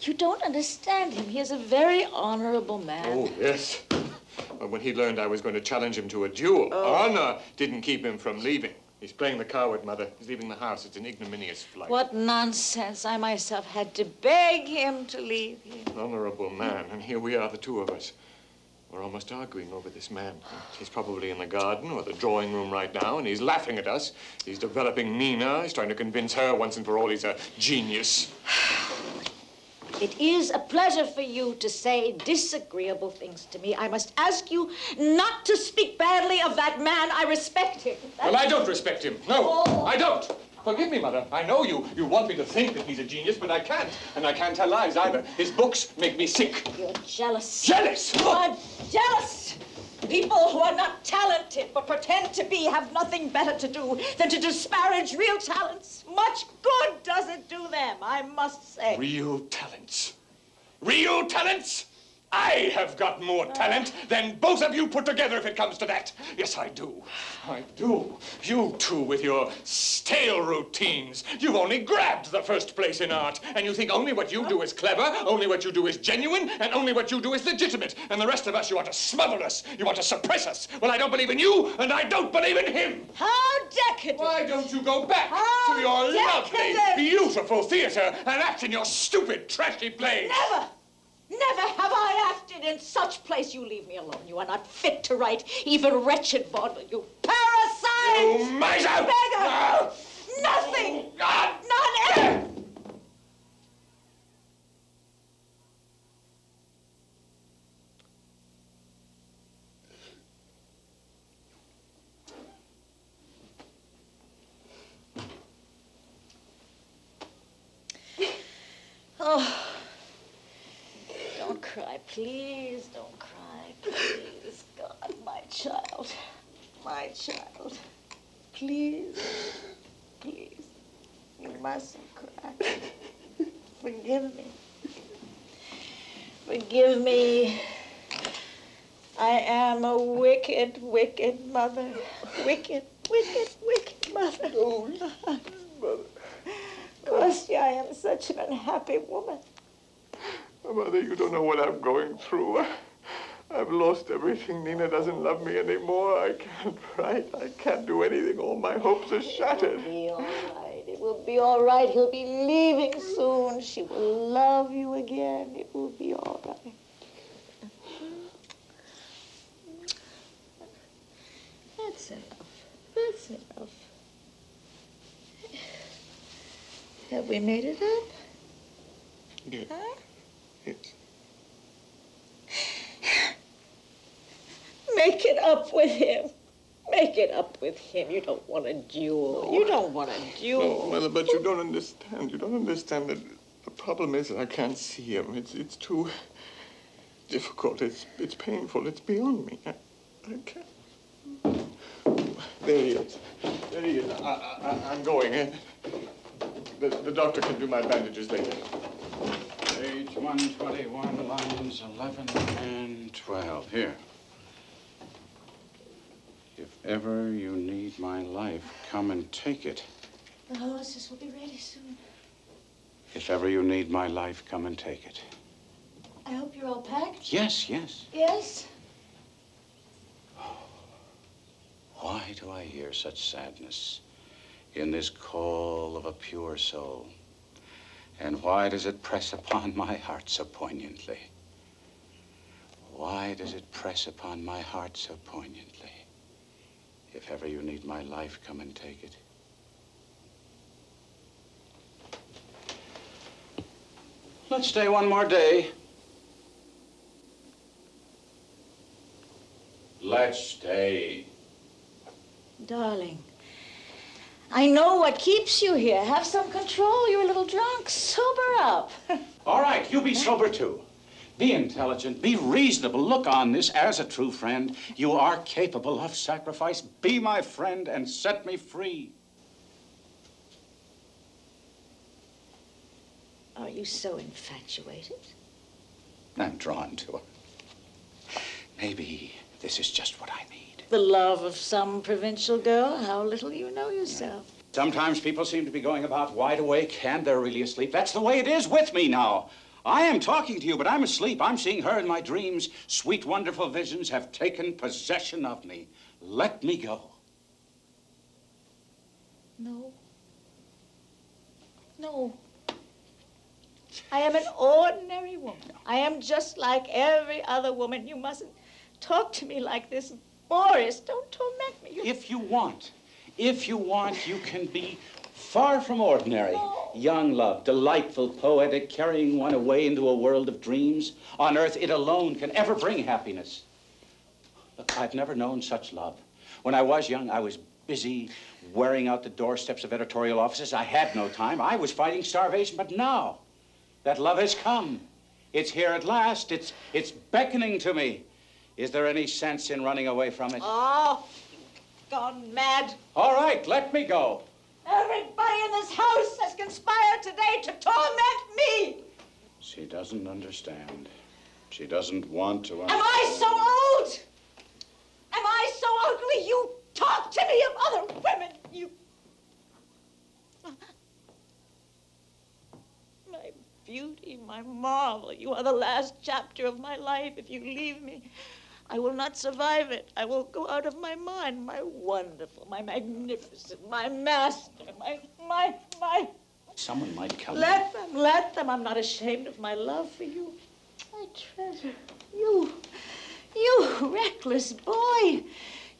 You don't understand him. He is a very honorable man. Oh, yes. But when he learned I was going to challenge him to a duel, Oh. honor didn't keep him from leaving. He's playing the coward, Mother. He's leaving the house. It's an ignominious flight. What nonsense. I myself had to beg him to leave here. Honorable man, and here we are, the two of us. We're almost arguing over this man. He's probably in the garden or the drawing room right now, and he's laughing at us. He's developing Nina. He's trying to convince her once and for all he's a genius. It is a pleasure for you to say disagreeable things to me. I must ask you not to speak badly of that man. I respect him. Well, I don't respect him. No, oh. I don't. Forgive me, Mother. I know you. You want me to think that he's a genius, but I can't. And I can't tell lies either. His books make me sick. You're jealous. Jealous? Are jealous. People who are not talented but pretend to be have nothing better to do than to disparage real talents. Much good does it do them, I must say. Real talents. Real talents? I have got more talent than both of you put together if it comes to that. Yes, I do. I do. You two with your stale routines. You've only grabbed the first place in art, and you think only what you do is clever, only what you do is genuine, and only what you do is legitimate. And the rest of us, you want to smother us. You want to suppress us. Well, I don't believe in you, and I don't believe in him. How decadent! Why don't you go back How to your lovely, beautiful theater and act in your stupid, trashy plays? Never, never have I acted in such place, you leave me alone. You are not fit to write even wretched vaudeville. You parasite! You miser! Beggar! Nothing! None! Oh, don't cry, please. Don't cry, please. God, my child, my child. Please, please. You mustn't cry. Forgive me. Forgive me. I am a wicked, wicked mother. Wicked, wicked, wicked mother. Oh, mother. Kostya, I am such an unhappy woman. Mother, you don't know what I'm going through. I've lost everything. Nina doesn't love me anymore. I can't write. I can't do anything. All my hopes are shattered. It will be all right. It will be all right. He'll be leaving soon. She will love you again. It will be all right. That's enough. That's enough. Have we made it up? Yeah. Huh? Make it up with him. Make it up with him. You don't want a duel. You don't want a duel. No, Mother, but you don't understand. You don't understand that the problem is that I can't see him. It's it's too difficult. It's it's painful. It's beyond me. I, I can't. There he is. There he is. I, I, I- I'm going in. The, the doctor can do my bandages later. Page 121, lines 11 and 12. Here. If ever you need my life, come and take it. The horses will be ready soon. If ever you need my life, come and take it. I hope you're all packed. Yes, yes. Yes? Why do I hear such sadness in this call of a pure soul? And why does it press upon my heart so poignantly? Why does it press upon my heart so poignantly? If ever you need my life, come and take it. Let's stay one more day. Let's stay. Darling, I know what keeps you here. Have some control. You're a little drunk. Sober up. All right, you be sober too. Be intelligent, be reasonable. Look on this as a true friend. You are capable of sacrifice. Be my friend and set me free. Are you so infatuated? I'm drawn to her. Maybe this is just what I need. The love of some provincial girl? How little you know yourself. Sometimes people seem to be going about wide awake and they're really asleep. That's the way it is with me now. I am talking to you, but I'm asleep. I'm seeing her in my dreams. Sweet, wonderful visions have taken possession of me. Let me go. No. No. I am an ordinary woman. I am just like every other woman. You mustn't talk to me like this. Boris, don't torment me. You... If you want, if you want, you can be far from ordinary. Young love, delightful, poetic, carrying one away into a world of dreams. On earth, it alone can ever bring happiness. Look, I've never known such love. When I was young, I was busy wearing out the doorsteps of editorial offices. I had no time. I was fighting starvation. But now, that love has come. It's here at last. It's, it's beckoning to me. Is there any sense in running away from it? Oh, you've gone mad. All right, let me go. Everybody in this house has conspired today to torment me. She doesn't understand. She doesn't want to understand. Am I so old? Am I so ugly? You talk to me of other women. You. My beauty, my marvel. You are the last chapter of my life. If you leave me, I will not survive it. I will go out of my mind. My wonderful, my magnificent, my master, my, my, my. Someone might come. Let them, let them. I'm not ashamed of my love for you. My treasure. You. You reckless boy.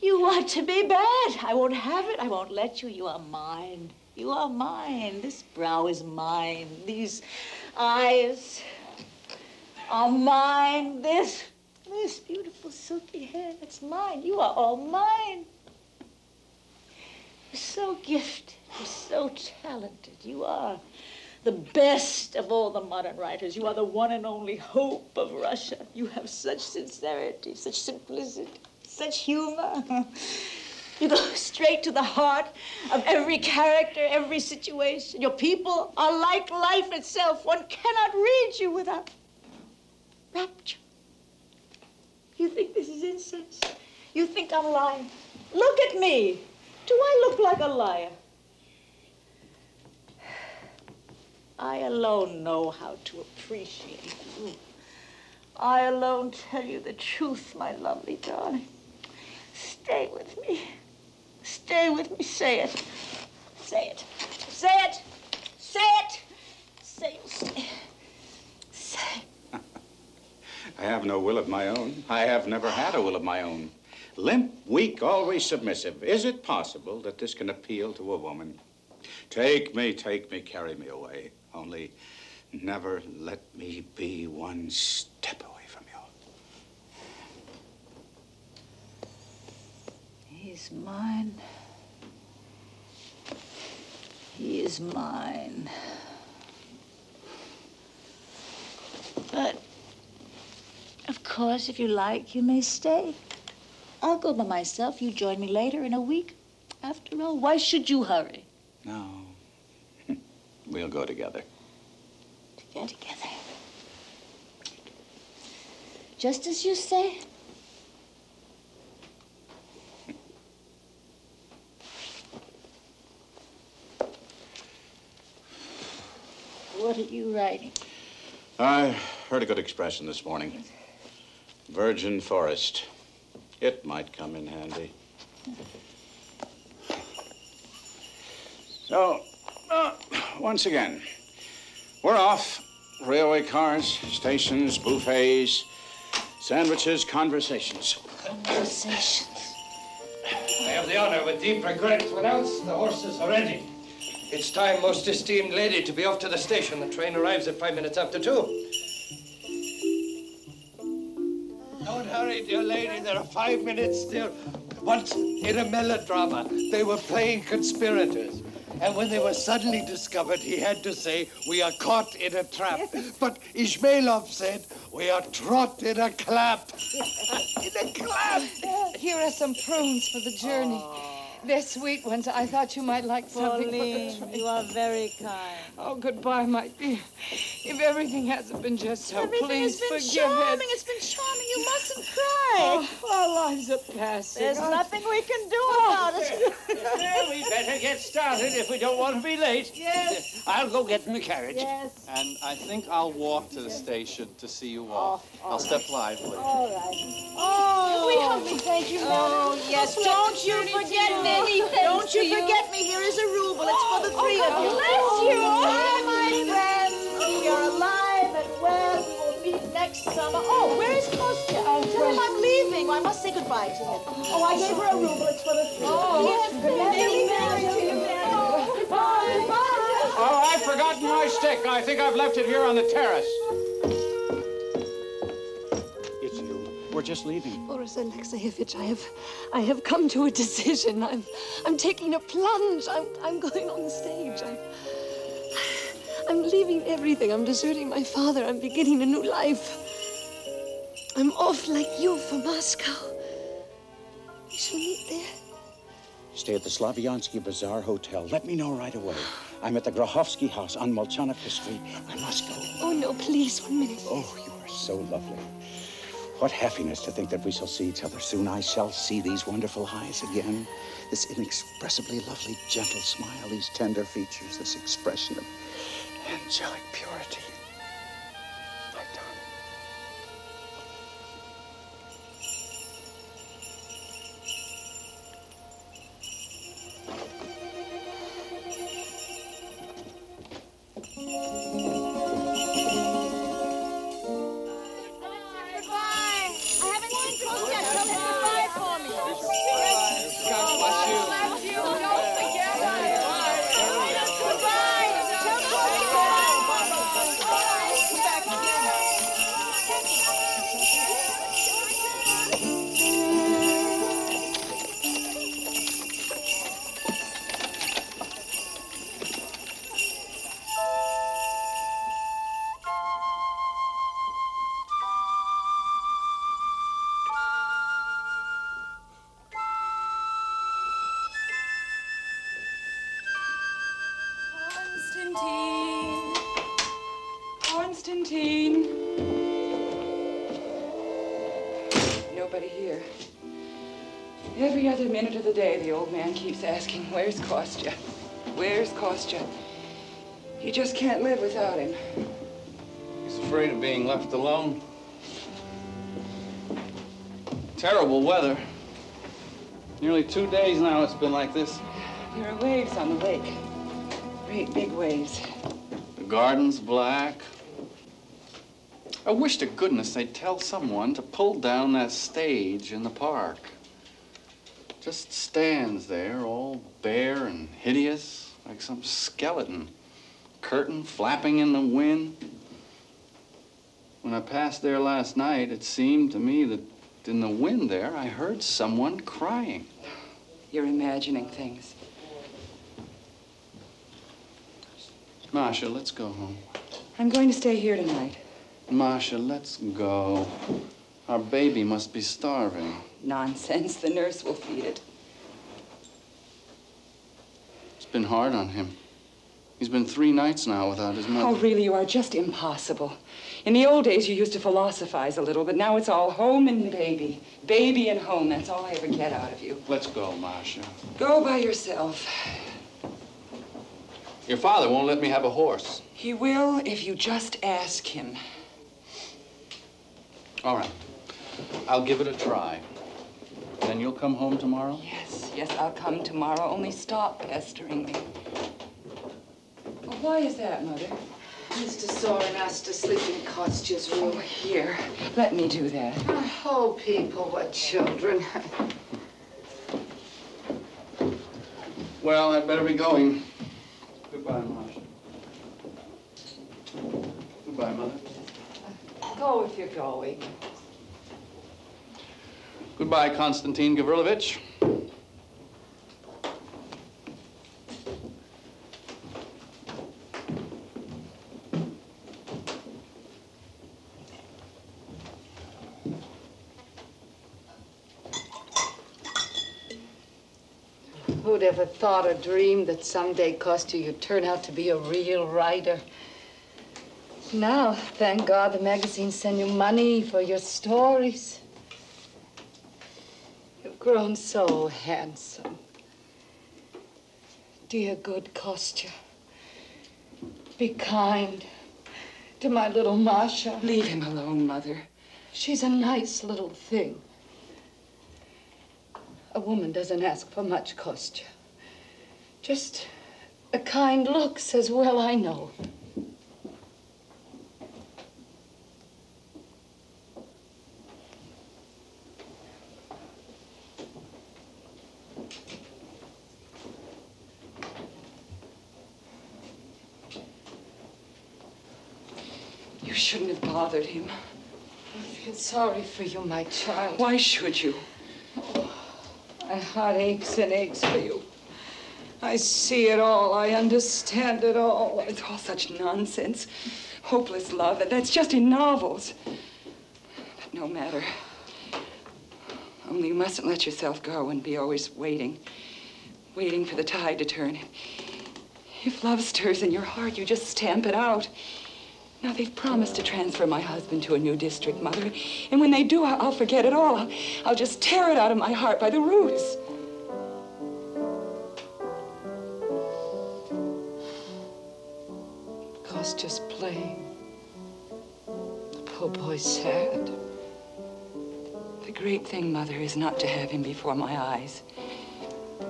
You want to be bad. I won't have it. I won't let you. You are mine. You are mine. This brow is mine. These eyes are mine. This, this beautiful silky hair, that's mine. You are all mine. You're so gifted. You're so talented. You are the best of all the modern writers. You are the one and only hope of Russia. You have such sincerity, such simplicity, such humor. You go straight to the heart of every character, every situation. Your people are like life itself. One cannot read you without rapture. You think this is incense? You think I'm lying? Look at me. Do I look like a liar? I alone know how to appreciate you. I alone tell you the truth, my lovely darling. Stay with me. Stay with me. Say it. Say it. Say it. Say it. Say it. Say it. Say it. I have no will of my own. I have never had a will of my own. Limp, weak, always submissive. Is it possible that this can appeal to a woman? Take me, take me, carry me away. Only never let me be one step away from you. He's mine. He is mine. But, of course, if you like, you may stay. I'll go by myself. You join me later in a week. After all, why should you hurry? No. We'll go together. To get together. Just as you say. What are you writing? I heard a good expression this morning. Virgin forest. It might come in handy. So, uh, once again, we're off. Railway cars, stations, buffets, sandwiches, conversations. Conversations. I have the honor, with deep regret, to announce the horses are ready. It's time, most esteemed lady, to be off to the station. The train arrives at five minutes after two. Dear lady. There are five minutes still. Once in a melodrama, they were playing conspirators. And when they were suddenly discovered, he had to say, We are caught in a trap. But Izmailov said, We are trot in a clap. in a clap. Here are some prunes for the journey. Oh. They're sweet ones. I thought you might like something Pauline, for the train. you are very kind. Oh, goodbye, my dear. If everything hasn't been just so, Everything please has been forgive charming. it. It's been charming. You mustn't cry. Oh, our lives are passing. There's aren't nothing we can do Oh, about it. Well, we better get started if we don't want to be late. Yes. I'll go get in the carriage. Yes. And I think I'll walk to the station to see you off. Oh, all I'll step lively. All right. Oh, we hope oh. to thank you, Oh, Mother. yes. Let Don't you forget me. Many Don't you you. forget me. Here is a ruble. It's for the oh, three Oh, of you. God bless you. Bye, my friends. If you're alive and well, we will meet next summer. Oh, where is Kostya? Oh, tell him I'm leaving. I must say goodbye to him. Oh, I gave her a ruble. It's for the three. of Oh, yes. many thanks to you, oh, Bye. Bye. Oh, I've forgotten my stick. I think I've left it here on the terrace. We're just leaving. Boris Alexeyevich, I have, I have come to a decision. I'm, I'm taking a plunge. I'm, I'm going on the stage. I'm, I'm leaving everything. I'm deserting my father. I'm beginning a new life. I'm off like you for Moscow. We shall meet there. Stay at the Slavyansky Bazaar Hotel. Let me know right away. I'm at the Grahovsky House on Molchanovka Street. I must go. Oh no, please, one minute. Oh, you are so lovely. What happiness to think that we shall see each other soon. I shall see these wonderful eyes again. This inexpressibly lovely, gentle smile, these tender features, this expression of angelic purity. Constantine. Constantine. Nobody here. Every other minute of the day, the old man keeps asking, where's Kostya? Where's Kostya? He just can't live without him. He's afraid of being left alone. Terrible weather. Nearly two days now it's been like this. There are waves on the lake. Great big waves. The garden's black. I wish to goodness they'd tell someone to pull down that stage in the park. Just stands there, all bare and hideous, like some skeleton. Curtain flapping in the wind. When I passed there last night, it seemed to me that in the wind there, I heard someone crying. You're imagining things. Masha, let's go home. I'm going to stay here tonight. Masha, let's go. Our baby must be starving. Nonsense. The nurse will feed it. It's been hard on him. He's been three nights now without his mother. Oh, really, you are just impossible. In the old days, you used to philosophize a little, but now it's all home and baby. Baby and home. That's all I ever get out of you. Let's go, Masha. Go by yourself. Your father won't let me have a horse. He will if you just ask him. All right. I'll give it a try. Then you'll come home tomorrow? Yes, yes, I'll come tomorrow. Only stop pestering me. Well, why is that, Mother? Mr. Sorin asked to sleep in Kostya's room. Oh, here. Let me do that. Oh, people, what children. Well, I'd better be going. Goodbye, Masha. Goodbye, Mother. Go if you're going. Goodbye, Konstantin Gavrilovich. Who'd ever thought or dream that someday, Kostya, you'd turn out to be a real writer? Now, thank God, the magazines send you money for your stories. You've grown so handsome. Dear good Kostya, be kind to my little Masha. Leave him alone, Mother. She's a nice little thing. A woman doesn't ask for much, Kostya. Just a kind look says, well, I know. You shouldn't have bothered him. I feel sorry for you, my child. Why should you? My heart aches and aches for you. I see it all. I understand it all. It's all such nonsense. Hopeless love. That's just in novels. But no matter. Only you mustn't let yourself go and be always waiting. Waiting for the tide to turn. If love stirs in your heart, you just stamp it out. Now, they've promised to transfer my husband to a new district, Mother. And when they do, I'll forget it all. I'll just tear it out of my heart by the roots. Playing. The poor boy's sad. The great thing, Mother, is not to have him before my eyes.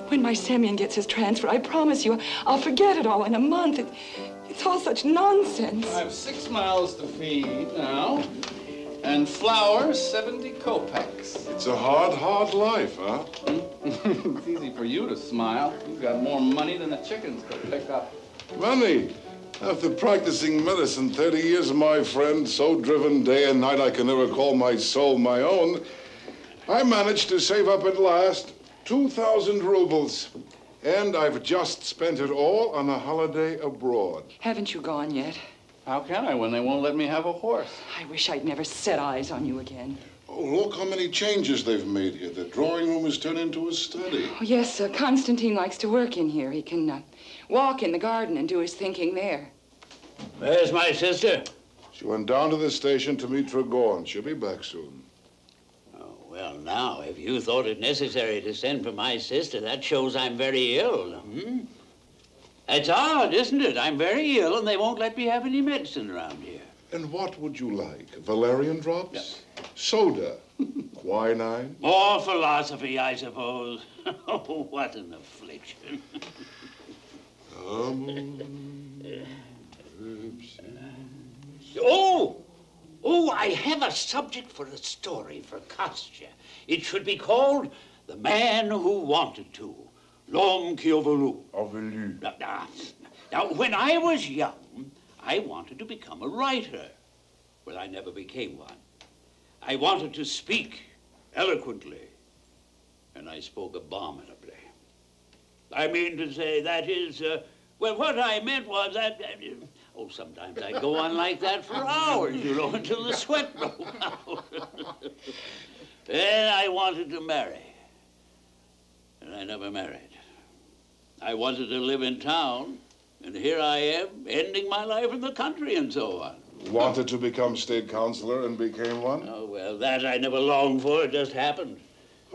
When my Semyon gets his transfer, I promise you, I'll forget it all in a month. It, it's all such nonsense. I have six miles to feed now, and flour 70 kopecks. It's a hard, hard life, huh? it's easy for you to smile. You've got more money than the chickens could pick up. Money. After practicing medicine 30 years, my friend, so driven day and night I can never call my soul my own, I managed to save up at last 2,000 rubles. And I've just spent it all on a holiday abroad. Haven't you gone yet? How can I when they won't let me have a horse? I wish I'd never set eyes on you again. Oh, look how many changes they've made here. The drawing room has turned into a study. Oh, yes, uh, Constantine likes to work in here. He can uh, walk in the garden and do his thinking there. Where's my sister? She went down to the station to meet Trigorin. She'll be back soon. Well, now, if you thought it necessary to send for my sister, that shows I'm very ill. Hmm? It's odd, isn't it? I'm very ill, and they won't let me have any medicine around here. And what would you like? Valerian drops? Soda? Quinine? More philosophy, I suppose. oh, what an affliction. oh! Oh, I have a subject for a story for Kostya. It should be called The Man Who Wanted to. L'homme qui a voulu. Now, now, now, when I was young, I wanted to become a writer. Well, I never became one. I wanted to speak eloquently, and I spoke abominably. I mean to say, that is, uh, well, what I meant was that, oh, sometimes I go on like that for hours, you know, until the sweat broke out. then I wanted to marry, and I never married. I wanted to live in town, and here I am, ending my life in the country and so on. Wanted to become state councilor and became one? Oh, well, that I never longed for. It just happened.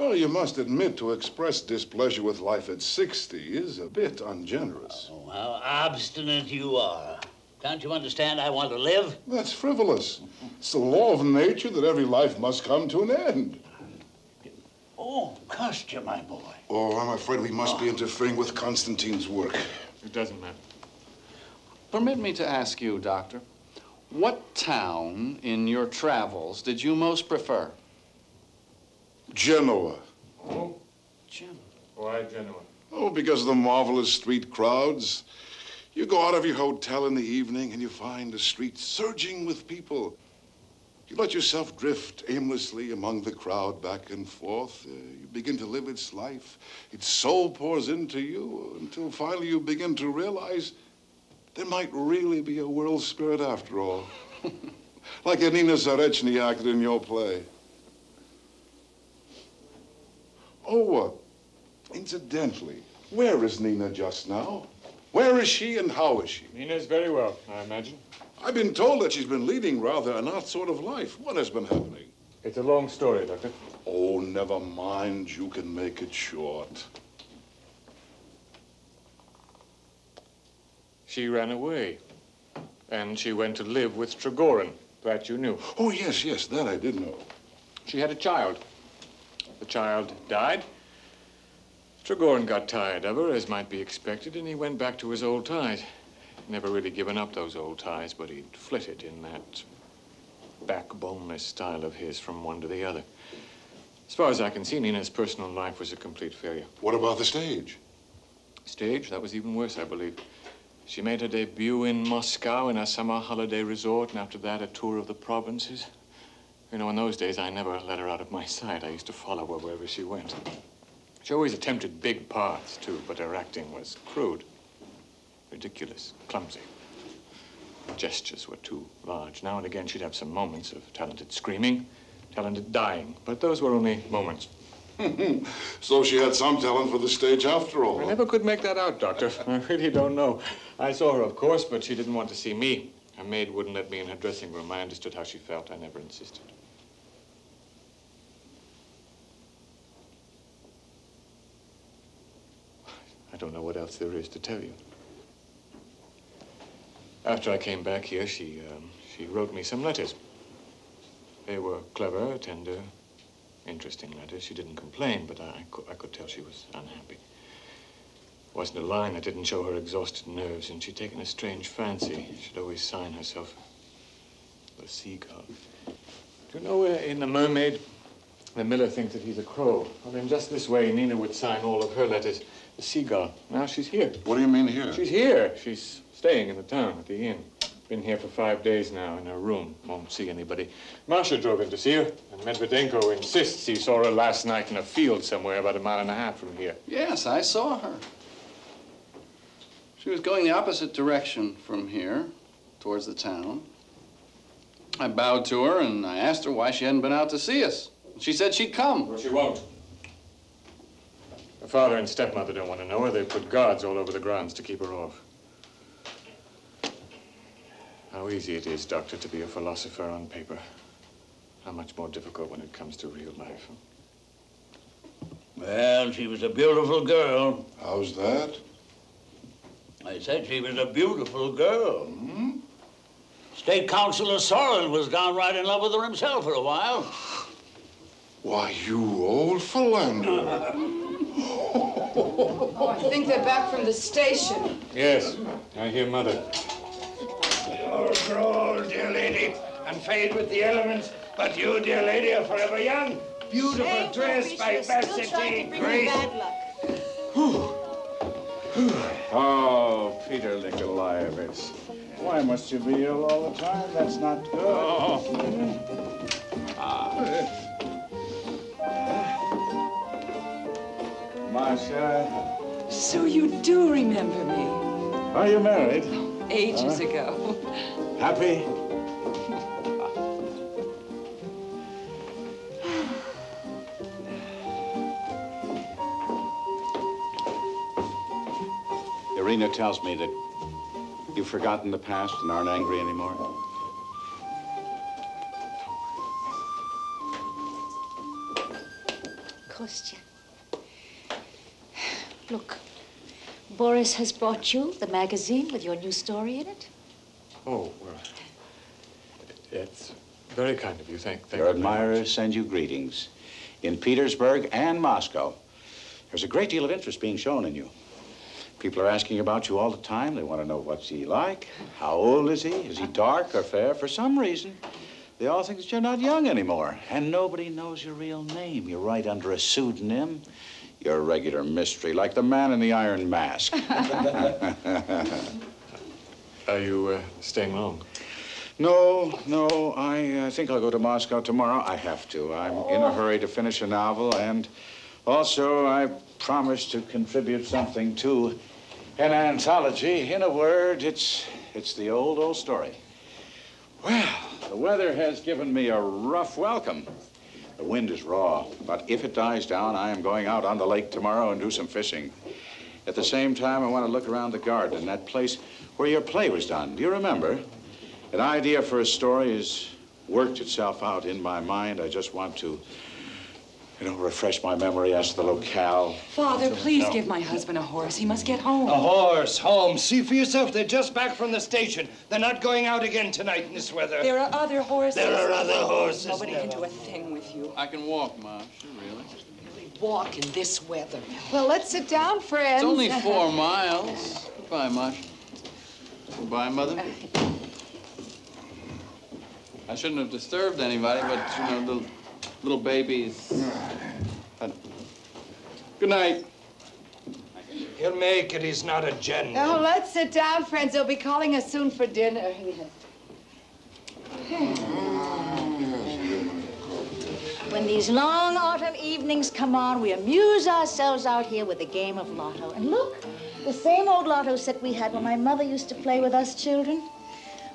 Well, you must admit to express displeasure with life at 60 is a bit ungenerous. Oh, how obstinate you are. Can't you understand I want to live? That's frivolous. It's the law of nature that every life must come to an end. Oh, Kostya, my boy. Oh, I'm afraid we must be interfering with Constantine's work. It doesn't matter. Permit me to ask you, Doctor, what town in your travels did you most prefer? Genoa. Oh? Genoa. Why Genoa? Oh, because of the marvelous street crowds. You go out of your hotel in the evening and you find the street surging with people. You let yourself drift aimlessly among the crowd back and forth. Uh, you begin to live its life. Its soul pours into you until finally you begin to realize there might really be a world spirit after all. like Anina Zarechny acted in your play. Oh, uh, incidentally, where is Nina just now? Where is she and how is she? Nina's very well, I imagine. I've been told that she's been leading rather an odd sort of life. What has been happening? It's a long story, Doctor. Oh, never mind. You can make it short. She ran away. And she went to live with Trigorin. That you knew. Oh, yes, yes, that I did know. She had a child. The child died. Trigorin got tired of her, as might be expected, and he went back to his old ties. Never really given up those old ties, but he'd flitted in that backboneless style of his from one to the other. As far as I can see, Nina's personal life was a complete failure. What about the stage? Stage? That was even worse, I believe. She made her debut in Moscow in a summer holiday resort, and after that, a tour of the provinces. You know, in those days, I never let her out of my sight. I used to follow her wherever she went. She always attempted big parts, too, but her acting was crude, ridiculous, clumsy. Gestures were too large. Now and again, she'd have some moments of talented screaming, talented dying, but those were only moments. so she had some talent for the stage after all. I never could make that out, Doctor. I really don't know. I saw her, of course, but she didn't want to see me. Her maid wouldn't let me in her dressing room. I understood how she felt. I never insisted. I don't know what else there is to tell you. After I came back here, she, um, she wrote me some letters. They were clever, tender, interesting letters. She didn't complain, but I, I, could, I could tell she was unhappy. Wasn't a line that didn't show her exhausted nerves, and she'd taken a strange fancy. She'd always sign herself the seagull. Do you know, where in The Mermaid, the miller thinks that he's a crow. Well, in just this way, Nina would sign all of her letters the seagull. Now she's here. What do you mean here? She's here. She's staying in the town at the inn. Been here for five days now in her room. Won't see anybody. Masha drove in to see her, and Medvedenko insists he saw her last night in a field somewhere about a mile and a half from here. Yes, I saw her. She was going the opposite direction from here, towards the town. I bowed to her and I asked her why she hadn't been out to see us. She said she'd come. Well, she won't. Her father and stepmother don't want to know her. They put guards all over the grounds to keep her off. How easy it is, Doctor, to be a philosopher on paper. how much more difficult when it comes to real life. Well, she was a beautiful girl. How's that? I said she was a beautiful girl. Hmm? State Councilor Sorin was downright in love with her himself for a while. Why, you old philander. Oh, I think they're back from the station. Yes, I hear Mother. You'll grow old, dear lady, and fade with the elements, but you, dear lady, are forever young. Beautiful dress by Varsity. Grace. Oh, Peter Nikolaevich. Why must you be ill all the time? That's not good. Oh. Ah. Masha, So you do remember me. are you married? Ages Huh? ago. Happy? Irina tells me that you've forgotten the past and aren't angry anymore. Kostya. Look, Boris has brought you the magazine with your new story in it. Oh, well, it's very kind of you. Thank, thank Your you very much. admirers send you greetings in Petersburg and Moscow. There's a great deal of interest being shown in you. People are asking about you all the time. They want to know what's he like, how old is he, is he dark or fair? For some reason, they all think that you're not young anymore, and nobody knows your real name. You write under a pseudonym. You're a regular mystery, like the man in the iron mask. Are you uh, staying long? No, no, I uh, think I'll go to Moscow tomorrow. I have to. I'm in a hurry to finish a novel, and also I promised to contribute something to an anthology. In a word, it's it's the old, old story. Well, the weather has given me a rough welcome. The wind is raw, but if it dies down, I am going out on the lake tomorrow and do some fishing. At the same time, I want to look around the garden, that place where your play was done. Do you remember? An idea for a story has worked itself out in my mind. I just want to, you know, refresh my memory as to the locale. Father, please give my husband a horse. He must get home. A horse, home. See for yourself. They're just back from the station. They're not going out again tonight in this weather. There are other horses. There are other horses. Nobody can do a thing with you. I can walk, Masha, really. Walk in this weather. Well, let's sit down, friends. It's only four miles. Goodbye, Masha. Goodbye, Mother. Uh, I shouldn't have disturbed anybody, but, you know, the little babies. Good night. He'll make it. He's not a gent. Oh, let's sit down, friends. They'll be calling us soon for dinner. When these long autumn evenings come on, we amuse ourselves out here with a game of lotto. And look, the same old lotto set we had when my mother used to play with us children.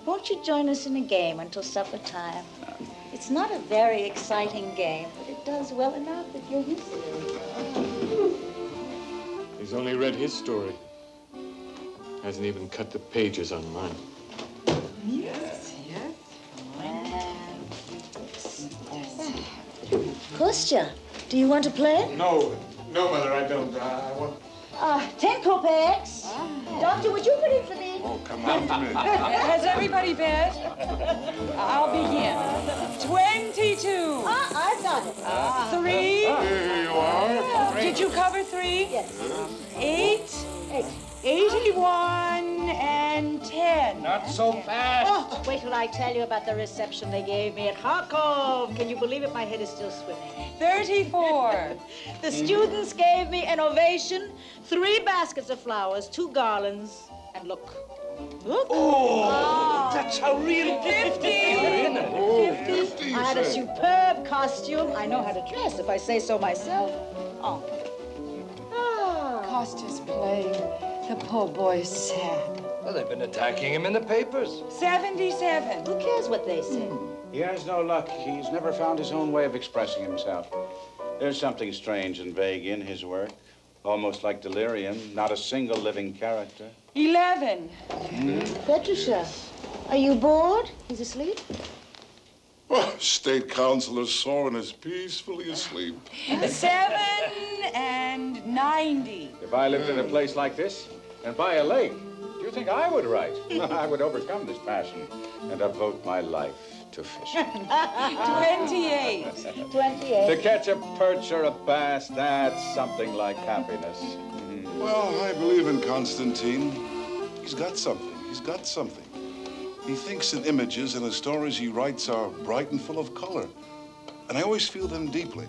Won't you join us in a game until supper time? It's not a very exciting game, but it does well enough that you're used to it. He's only read his story. Hasn't even cut the pages on mine. Yes, yes. Kostya, do you want to play? No, no, Mother, I don't. Uh, I want. Uh, ten kopecks. Doctor, would you put in for me? Oh, come on, Has everybody bet? I'll begin. Twenty-two. Ah, I've got it. Three. Here you are. Did you cover three? Yes. Eight. Eight. Eighty-one and ten. Not so fast. Oh, wait till I tell you about the reception they gave me at Kharkov. Can you believe it? My head is still swimming. Thirty-four. The students gave me an ovation, three baskets of flowers, two garlands, and look. Look. Oh, that's a real Fifty. Fifty. I had a superb costume. I know how to dress, if I say so myself. Oh. Ah. Kostya's playing. The poor boy's sad. Well, they've been attacking him in the papers. Seventy-seven. Who cares what they say? Hmm. He has no luck. He's never found his own way of expressing himself. There's something strange and vague in his work, almost like delirium, not a single living character. Eleven. Hmm? Petrusha, are you bored? He's asleep? Oh, State Councilor Sorin is peacefully asleep. Seven and ninety. If I lived in a place like this and by a lake, do you think I would write? I would overcome this passion and devote my life to fishing. Twenty-eight. To catch a perch or a bass, that's something like happiness. Hmm. Well, I believe in Constantine. He's got something. He's got something. He thinks in images, and the stories he writes are bright and full of color. And I always feel them deeply.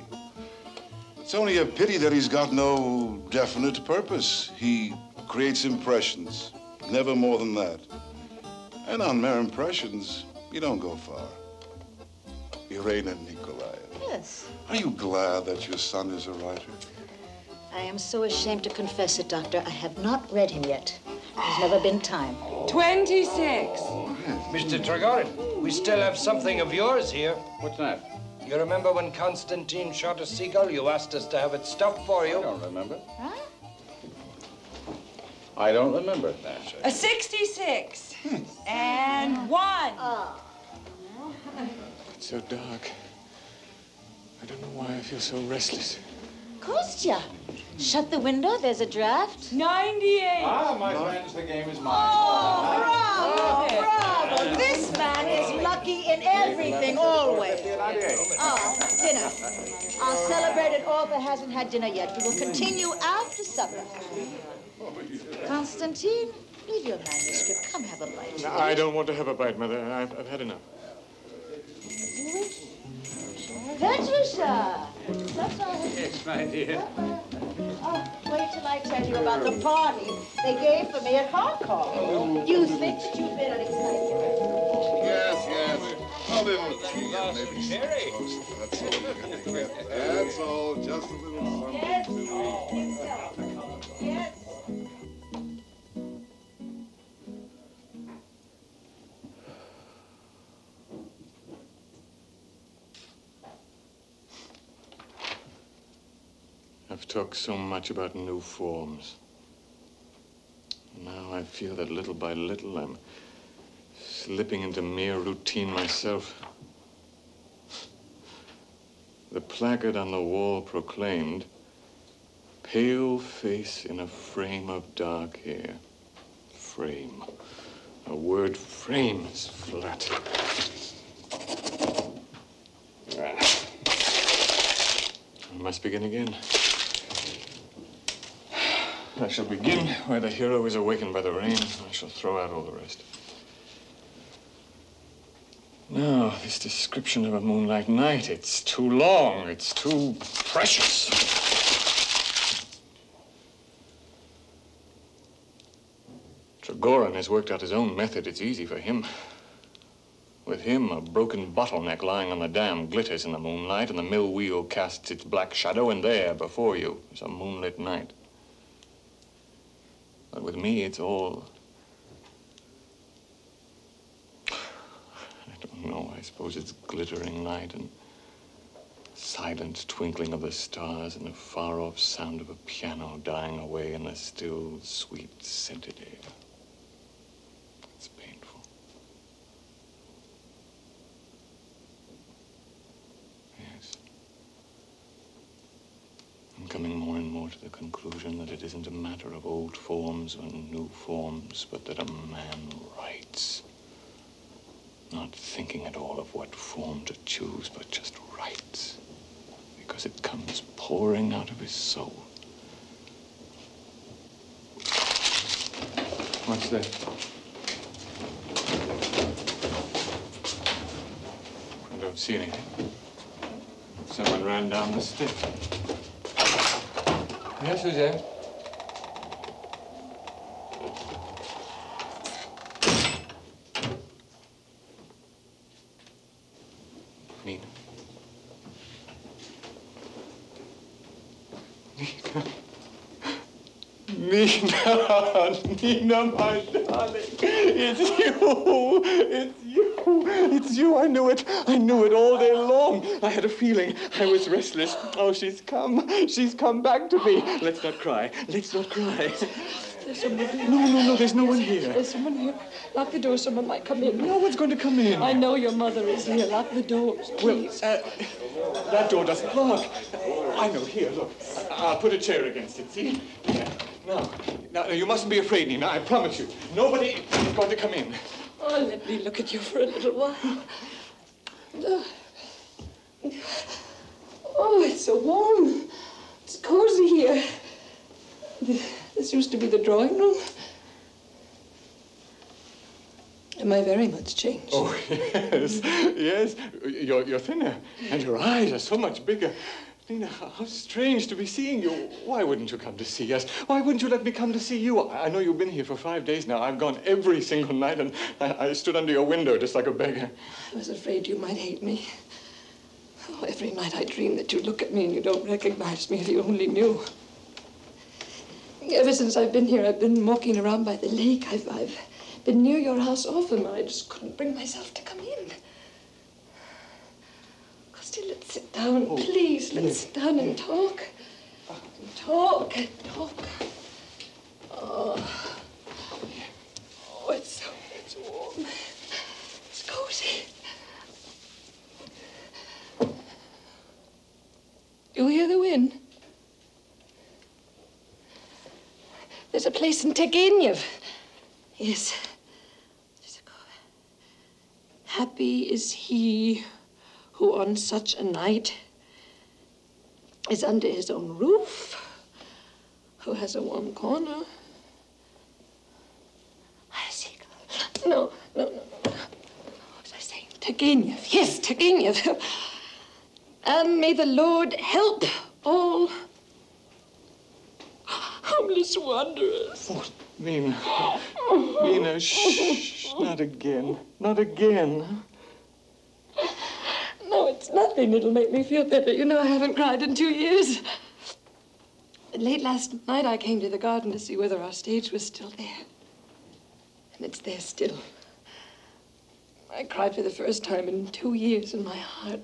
It's only a pity that he's got no definite purpose. He creates impressions, never more than that. And on mere impressions, you don't go far. Irina Nikolaev, Yes. are you glad that your son is a writer? I am so ashamed to confess it, Doctor. I have not read him yet. There's never been time. Twenty-six. Mr. Trigorin, we still have something of yours here. What's that? You remember when Constantine shot a seagull? You asked us to have it stuffed for you. I don't remember. I don't remember that. A sixty-six. And one. It's so dark. I don't know why I feel so restless. Kostya, shut the window. There's a draft. Ninety-eight. Ah, my friends, the game is mine. Oh, bravo, bravo. This man is lucky in everything, always. Ah, dinner. Our celebrated author hasn't had dinner yet. We will continue after supper. Constantine, leave your manuscript. Come have a bite. No, I don't want to have a bite, Mother. I've, I've had enough. Petrusha! That's all. Yes, my dear. Uh-uh. Oh, wait till I tell you about the party they gave for me at Kharkov. You think that you've been an excitement. Yes, yes. A little tea and maybe some toast. That's all you're gonna get. That's all. Just a little something to eat. Yes. I've talked so much about new forms. Now I feel that little by little I'm slipping into mere routine myself. The placard on the wall proclaimed, pale face in a frame of dark hair. Frame. A word frame is flat. Ah. I must begin again. I shall begin where the hero is awakened by the rain. I shall throw out all the rest. No, this description of a moonlight night, it's too long. It's too precious. Trigorin has worked out his own method. It's easy for him. With him, a broken bottleneck lying on the dam glitters in the moonlight, and the mill wheel casts its black shadow, and there, before you, is a moonlit night. With me, it's all. I don't know. I suppose it's glittering light and silent twinkling of the stars and the far off sound of a piano dying away in the still, sweet, scented air. It's painful. Yes. Coming more and more to the conclusion that it isn't a matter of old forms or new forms, but that a man writes. Not thinking at all of what form to choose, but just writes. Because it comes pouring out of his soul. What's that? I don't see anything. Someone ran down the stairs. Yes, who's? Nina. Nina, Nina, my darling, it's you, it's you, it's you. I knew it, I knew it all day long. I had a feeling, I was restless. Oh, she's come, she's come back to me. Let's not cry, let's not cry. There's someone here. No, no, no, there's no one here. There's someone here. Lock the door. Someone might come in. No one's going to come in. I know your mother is here. Lock the doors, please. Well, uh, that door doesn't lock. I know. Here, look. I'll put a chair against it. See? Yeah. Now, now, you mustn't be afraid, Nina. I promise you. Nobody is going to come in. Let me look at you for a little while. Oh, Oh, it's so warm. It's cozy here. This used to be the drawing room. Am I very much changed? Oh, yes, yes. You're, you're thinner, and your eyes are so much bigger. Nina, how strange to be seeing you. Why wouldn't you come to see us? Why wouldn't you let me come to see you? I know you've been here for five days now. I've gone every single night, and I, I stood under your window just like a beggar. I was afraid you might hate me. Oh, every night I dream that you look at me and you don't recognize me if you only knew. Ever since I've been here, I've been walking around by the lake. I've, I've been near your house often, but I just couldn't bring myself to come in. Let's sit down, oh, please. Let's sit down and talk. Talk and talk. Oh, oh it's so, it's warm. It's cozy. You hear the wind? There's a place in Turgenev. Yes. Happy is he who on such a night is under his own roof, who has a warm corner. No, no, no, no. What was I saying? Turgenev. Yes, Turgenev. And um, may the Lord help all homeless wanderers. Oh, Nina. Nina, shh. Not again. Not again. No, it's nothing. It'll make me feel better. You know, I haven't cried in two years. Late last night, I came to the garden to see whether our stage was still there. And it's there still. I cried for the first time in two years, and my heart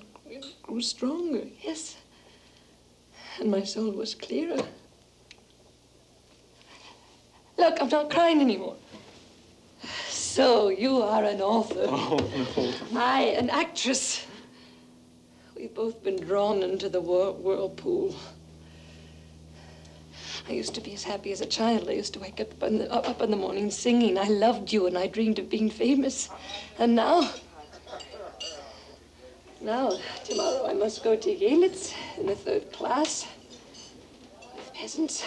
grew stronger, yes. And my soul was clearer. Look, I'm not crying anymore. So, you are an author. Oh, no. I, an actress. We've both been drawn into the whir- whirlpool. I used to be as happy as a child. I used to wake up in the, up in the morning singing. I loved you and I dreamed of being famous. And now, now, tomorrow I must go to Yelets in the third class with peasants.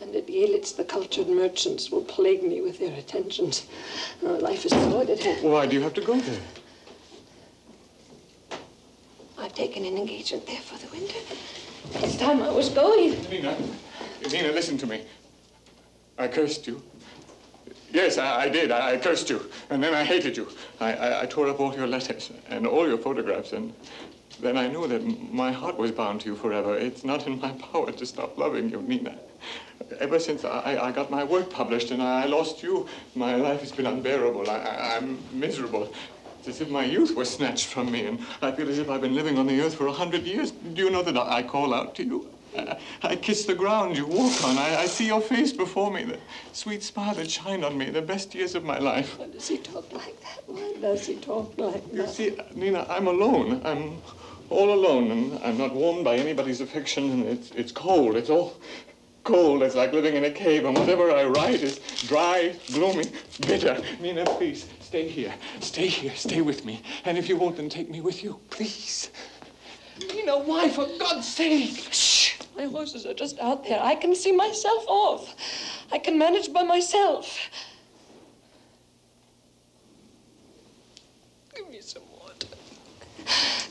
And at Yelets, the cultured merchants will plague me with their attentions. Our life is sordid. Why do you have to go there? I've taken an engagement there for the winter. It's time I was going. Nina, Nina, listen to me. I cursed you. Yes, I, I did. I, I cursed you. And then I hated you. I, I, tore up all your letters and all your photographs. And then I knew that my heart was bound to you forever. It's not in my power to stop loving you, Nina. Ever since I, got my work published and I lost you, my life has been unbearable. I, I'm miserable. It's as if my youth were snatched from me, and I feel as if I've been living on the earth for a hundred years. Do you know that I call out to you? I, I kiss the ground you walk on. I, I see your face before me, the sweet smile that shined on me, the best years of my life. Why does he talk like that? Why does he talk like You that? see, Nina, I'm alone. I'm all alone, and I'm not warmed by anybody's affection, and it's, it's cold. It's all cold. It's like living in a cave, and whatever I write is dry, gloomy, bitter. Nina, please, stay here. Stay here. Stay with me. And if you won't, then take me with you, please. Nina, why, for God's sake? Shh! My horses are just out there. I can see myself off. I can manage by myself. Give me some water.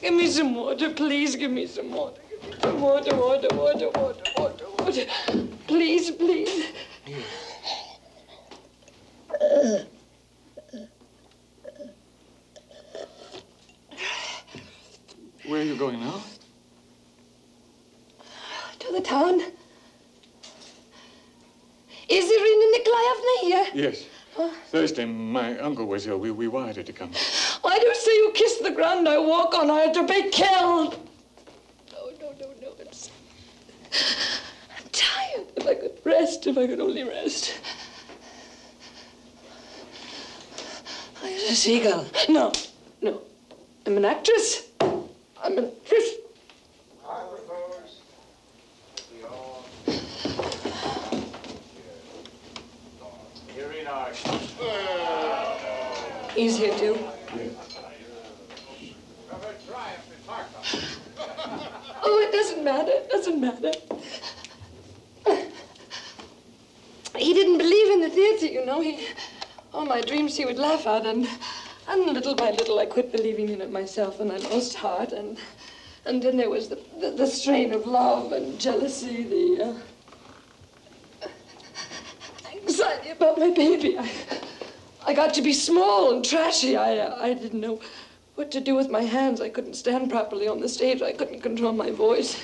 Give me some water, please. Give me some water. Give me some water, water, water, water, water, water. Please, please. Where are you going now? To the town. Is Irina Nikolaevna here? Yes. Thursday, my uncle was ill. We, we wired her to come. Why do you say you kiss the ground I walk on? I have to be killed. No, no, no, no. It's... I'm tired. If I could rest, if I could only rest. I'm a seagull. No, no. I'm an actress. I'm an actress. He's here too. Oh, it doesn't matter. It doesn't matter. He didn't believe in the theater, you know. He, all my dreams he would laugh at, and and little by little I quit believing in it myself, and I lost heart, and and then there was the the, the strain of love and jealousy, the uh, anxiety about my baby. I, I got to be small and trashy. I uh, I didn't know what to do with my hands. I couldn't stand properly on the stage. I couldn't control my voice.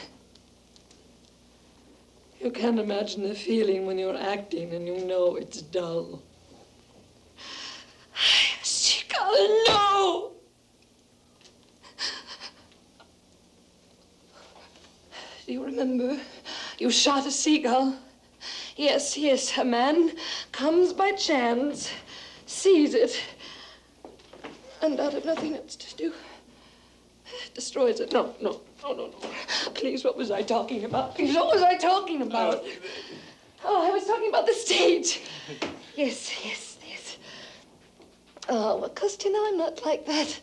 You can't imagine the feeling when you're acting and you know it's dull. No! Do you remember? You shot a seagull. Yes, yes, a man comes by chance, sees it, and out of nothing else to do, destroys it. No, no, no, no, no. Please, what was I talking about? Please, what was I talking about? Oh, I was talking about the stage. Yes, yes, Oh, now I'm not like that.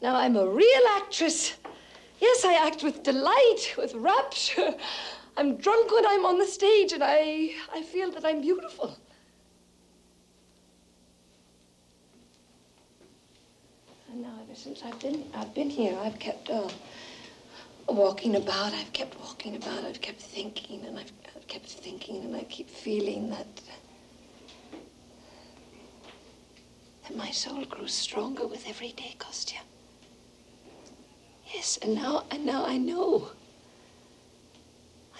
Now I'm a real actress. Yes, I act with delight, with rapture. I'm drunk when I'm on the stage, and I, I feel that I'm beautiful. And now, ever since I've been, I've been here, I've kept uh, walking about. I've kept walking about. I've kept thinking, and I've, I've kept thinking, and I keep feeling that that my soul grew stronger with every day, Kostya. Yes, and now, and now I know.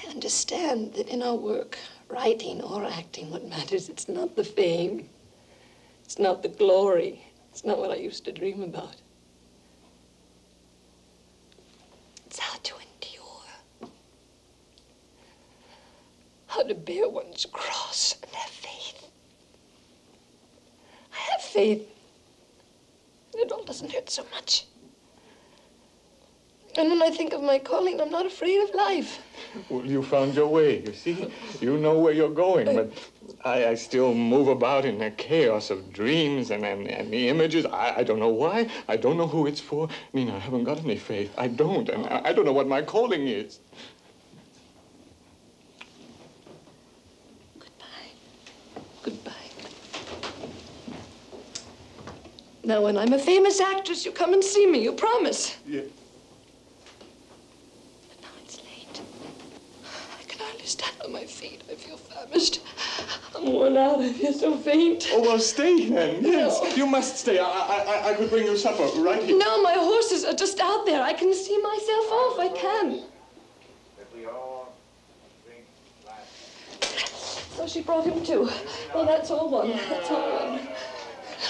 I understand that in our work, writing or acting, what matters, it's not the fame. It's not the glory. It's not what I used to dream about. It's how to endure. How to bear one's cross and have faith. I faith. It all doesn't hurt so much. And when I think of my calling, I'm not afraid of life. Well, you found your way, you see? You know where you're going, but I, I still move about in a chaos of dreams and, and, and the images. I, I don't know why. I don't know who it's for. Nina, I haven't got any faith. I don't, and I, I don't know what my calling is. Goodbye. Now, when I'm a famous actress, you come and see me. You promise. Yeah. But now it's late. I can hardly stand on my feet. I feel famished. I'm worn out. I feel so faint. Oh, well, stay then. Yes, you must stay. I, I, I- I could bring you supper right here. No, my horses are just out there. I can see myself off. I can. So she brought him too. Well, that's all one. That's all one.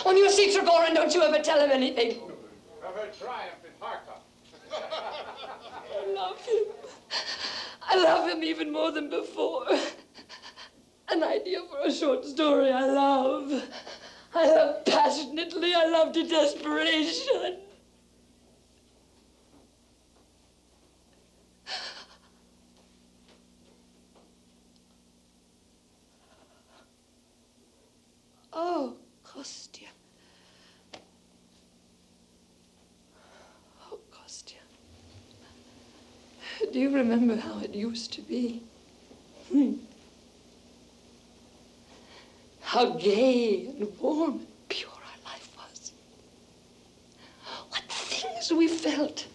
When you see Trigorin, don't you ever tell him anything. Of her triumph in Kharkov. I love him. I love him even more than before. An idea for a short story I love. I love passionately. I love to desperation. Oh, Kostya. Oh, Kostya. Do you remember how it used to be? Hmm. How gay and warm and pure our life was. What things we felt.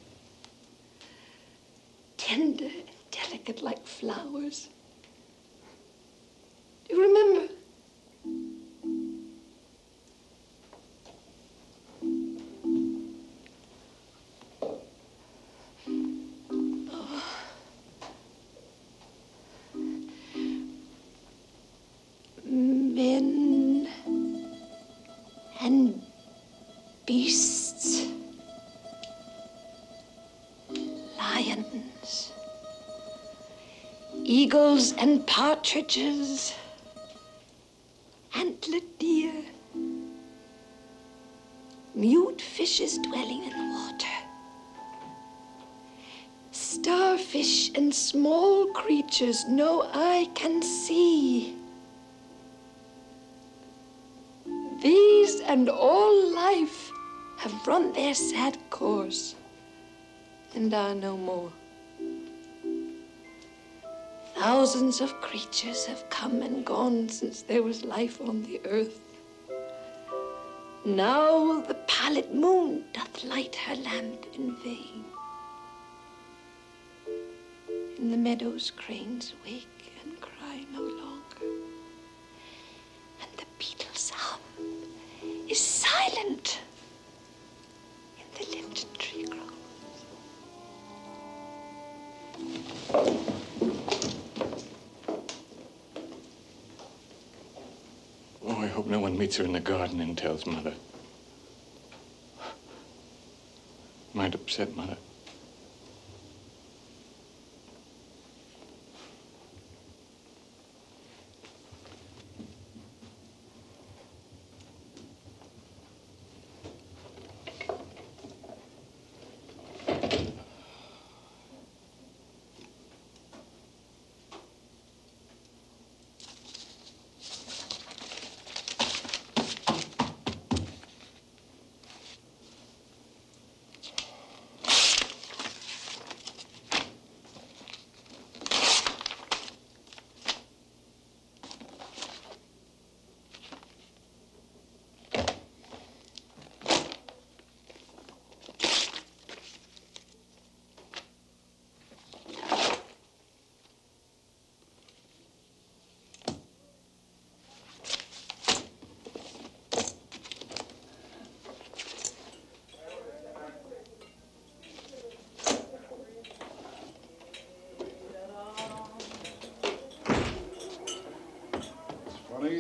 Tender and delicate like flowers. Do you remember? Men and beasts, lions, eagles and partridges, antlered deer, mute fishes dwelling in the water, starfish and small creatures no eye can see. And all life have run their sad course and are no more. Thousands of creatures have come and gone since there was life on the earth. Now the pallid moon doth light her lamp in vain. In the meadows cranes wake silent in the linden tree groves. Oh, I hope no one meets her in the garden and tells Mother. Might upset Mother.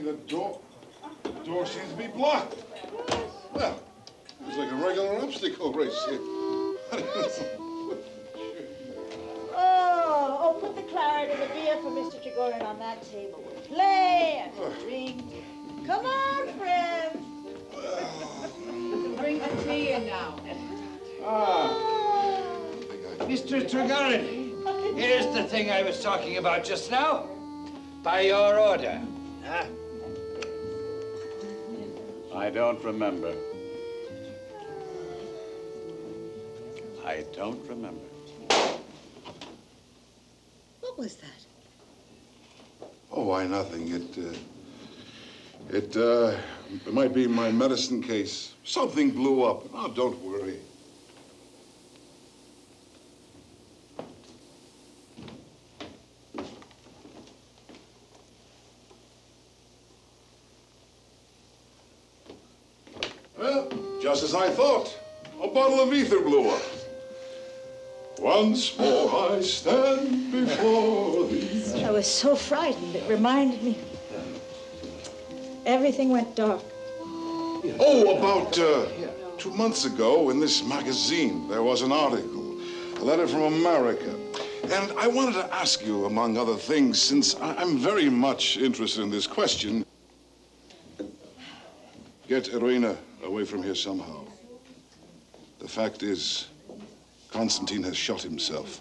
The door, the door seems to be blocked. Well, it's like a regular obstacle race here. Oh, oh, put the claret and the beer for Mr. Trigorin on that table. We'll play and drink. Come on, friends. Bring the tea in now. Ah, Mr. Trigorin, here's the thing I was talking about just now. By your order. Don't remember. I don't remember. What was that? Oh, why, nothing. It, uh, it, uh, it might be my medicine case. Something blew up. Oh, don't worry. Well, just as I thought. A bottle of ether blew up. Once more I stand before thee. I was so frightened. It reminded me. Everything went dark. Oh, about uh, two months ago in this magazine, there was an article, a letter from America. And I wanted to ask you, among other things, since I'm very much interested in this question, get Irina away from here somehow. The fact is, Constantine has shot himself.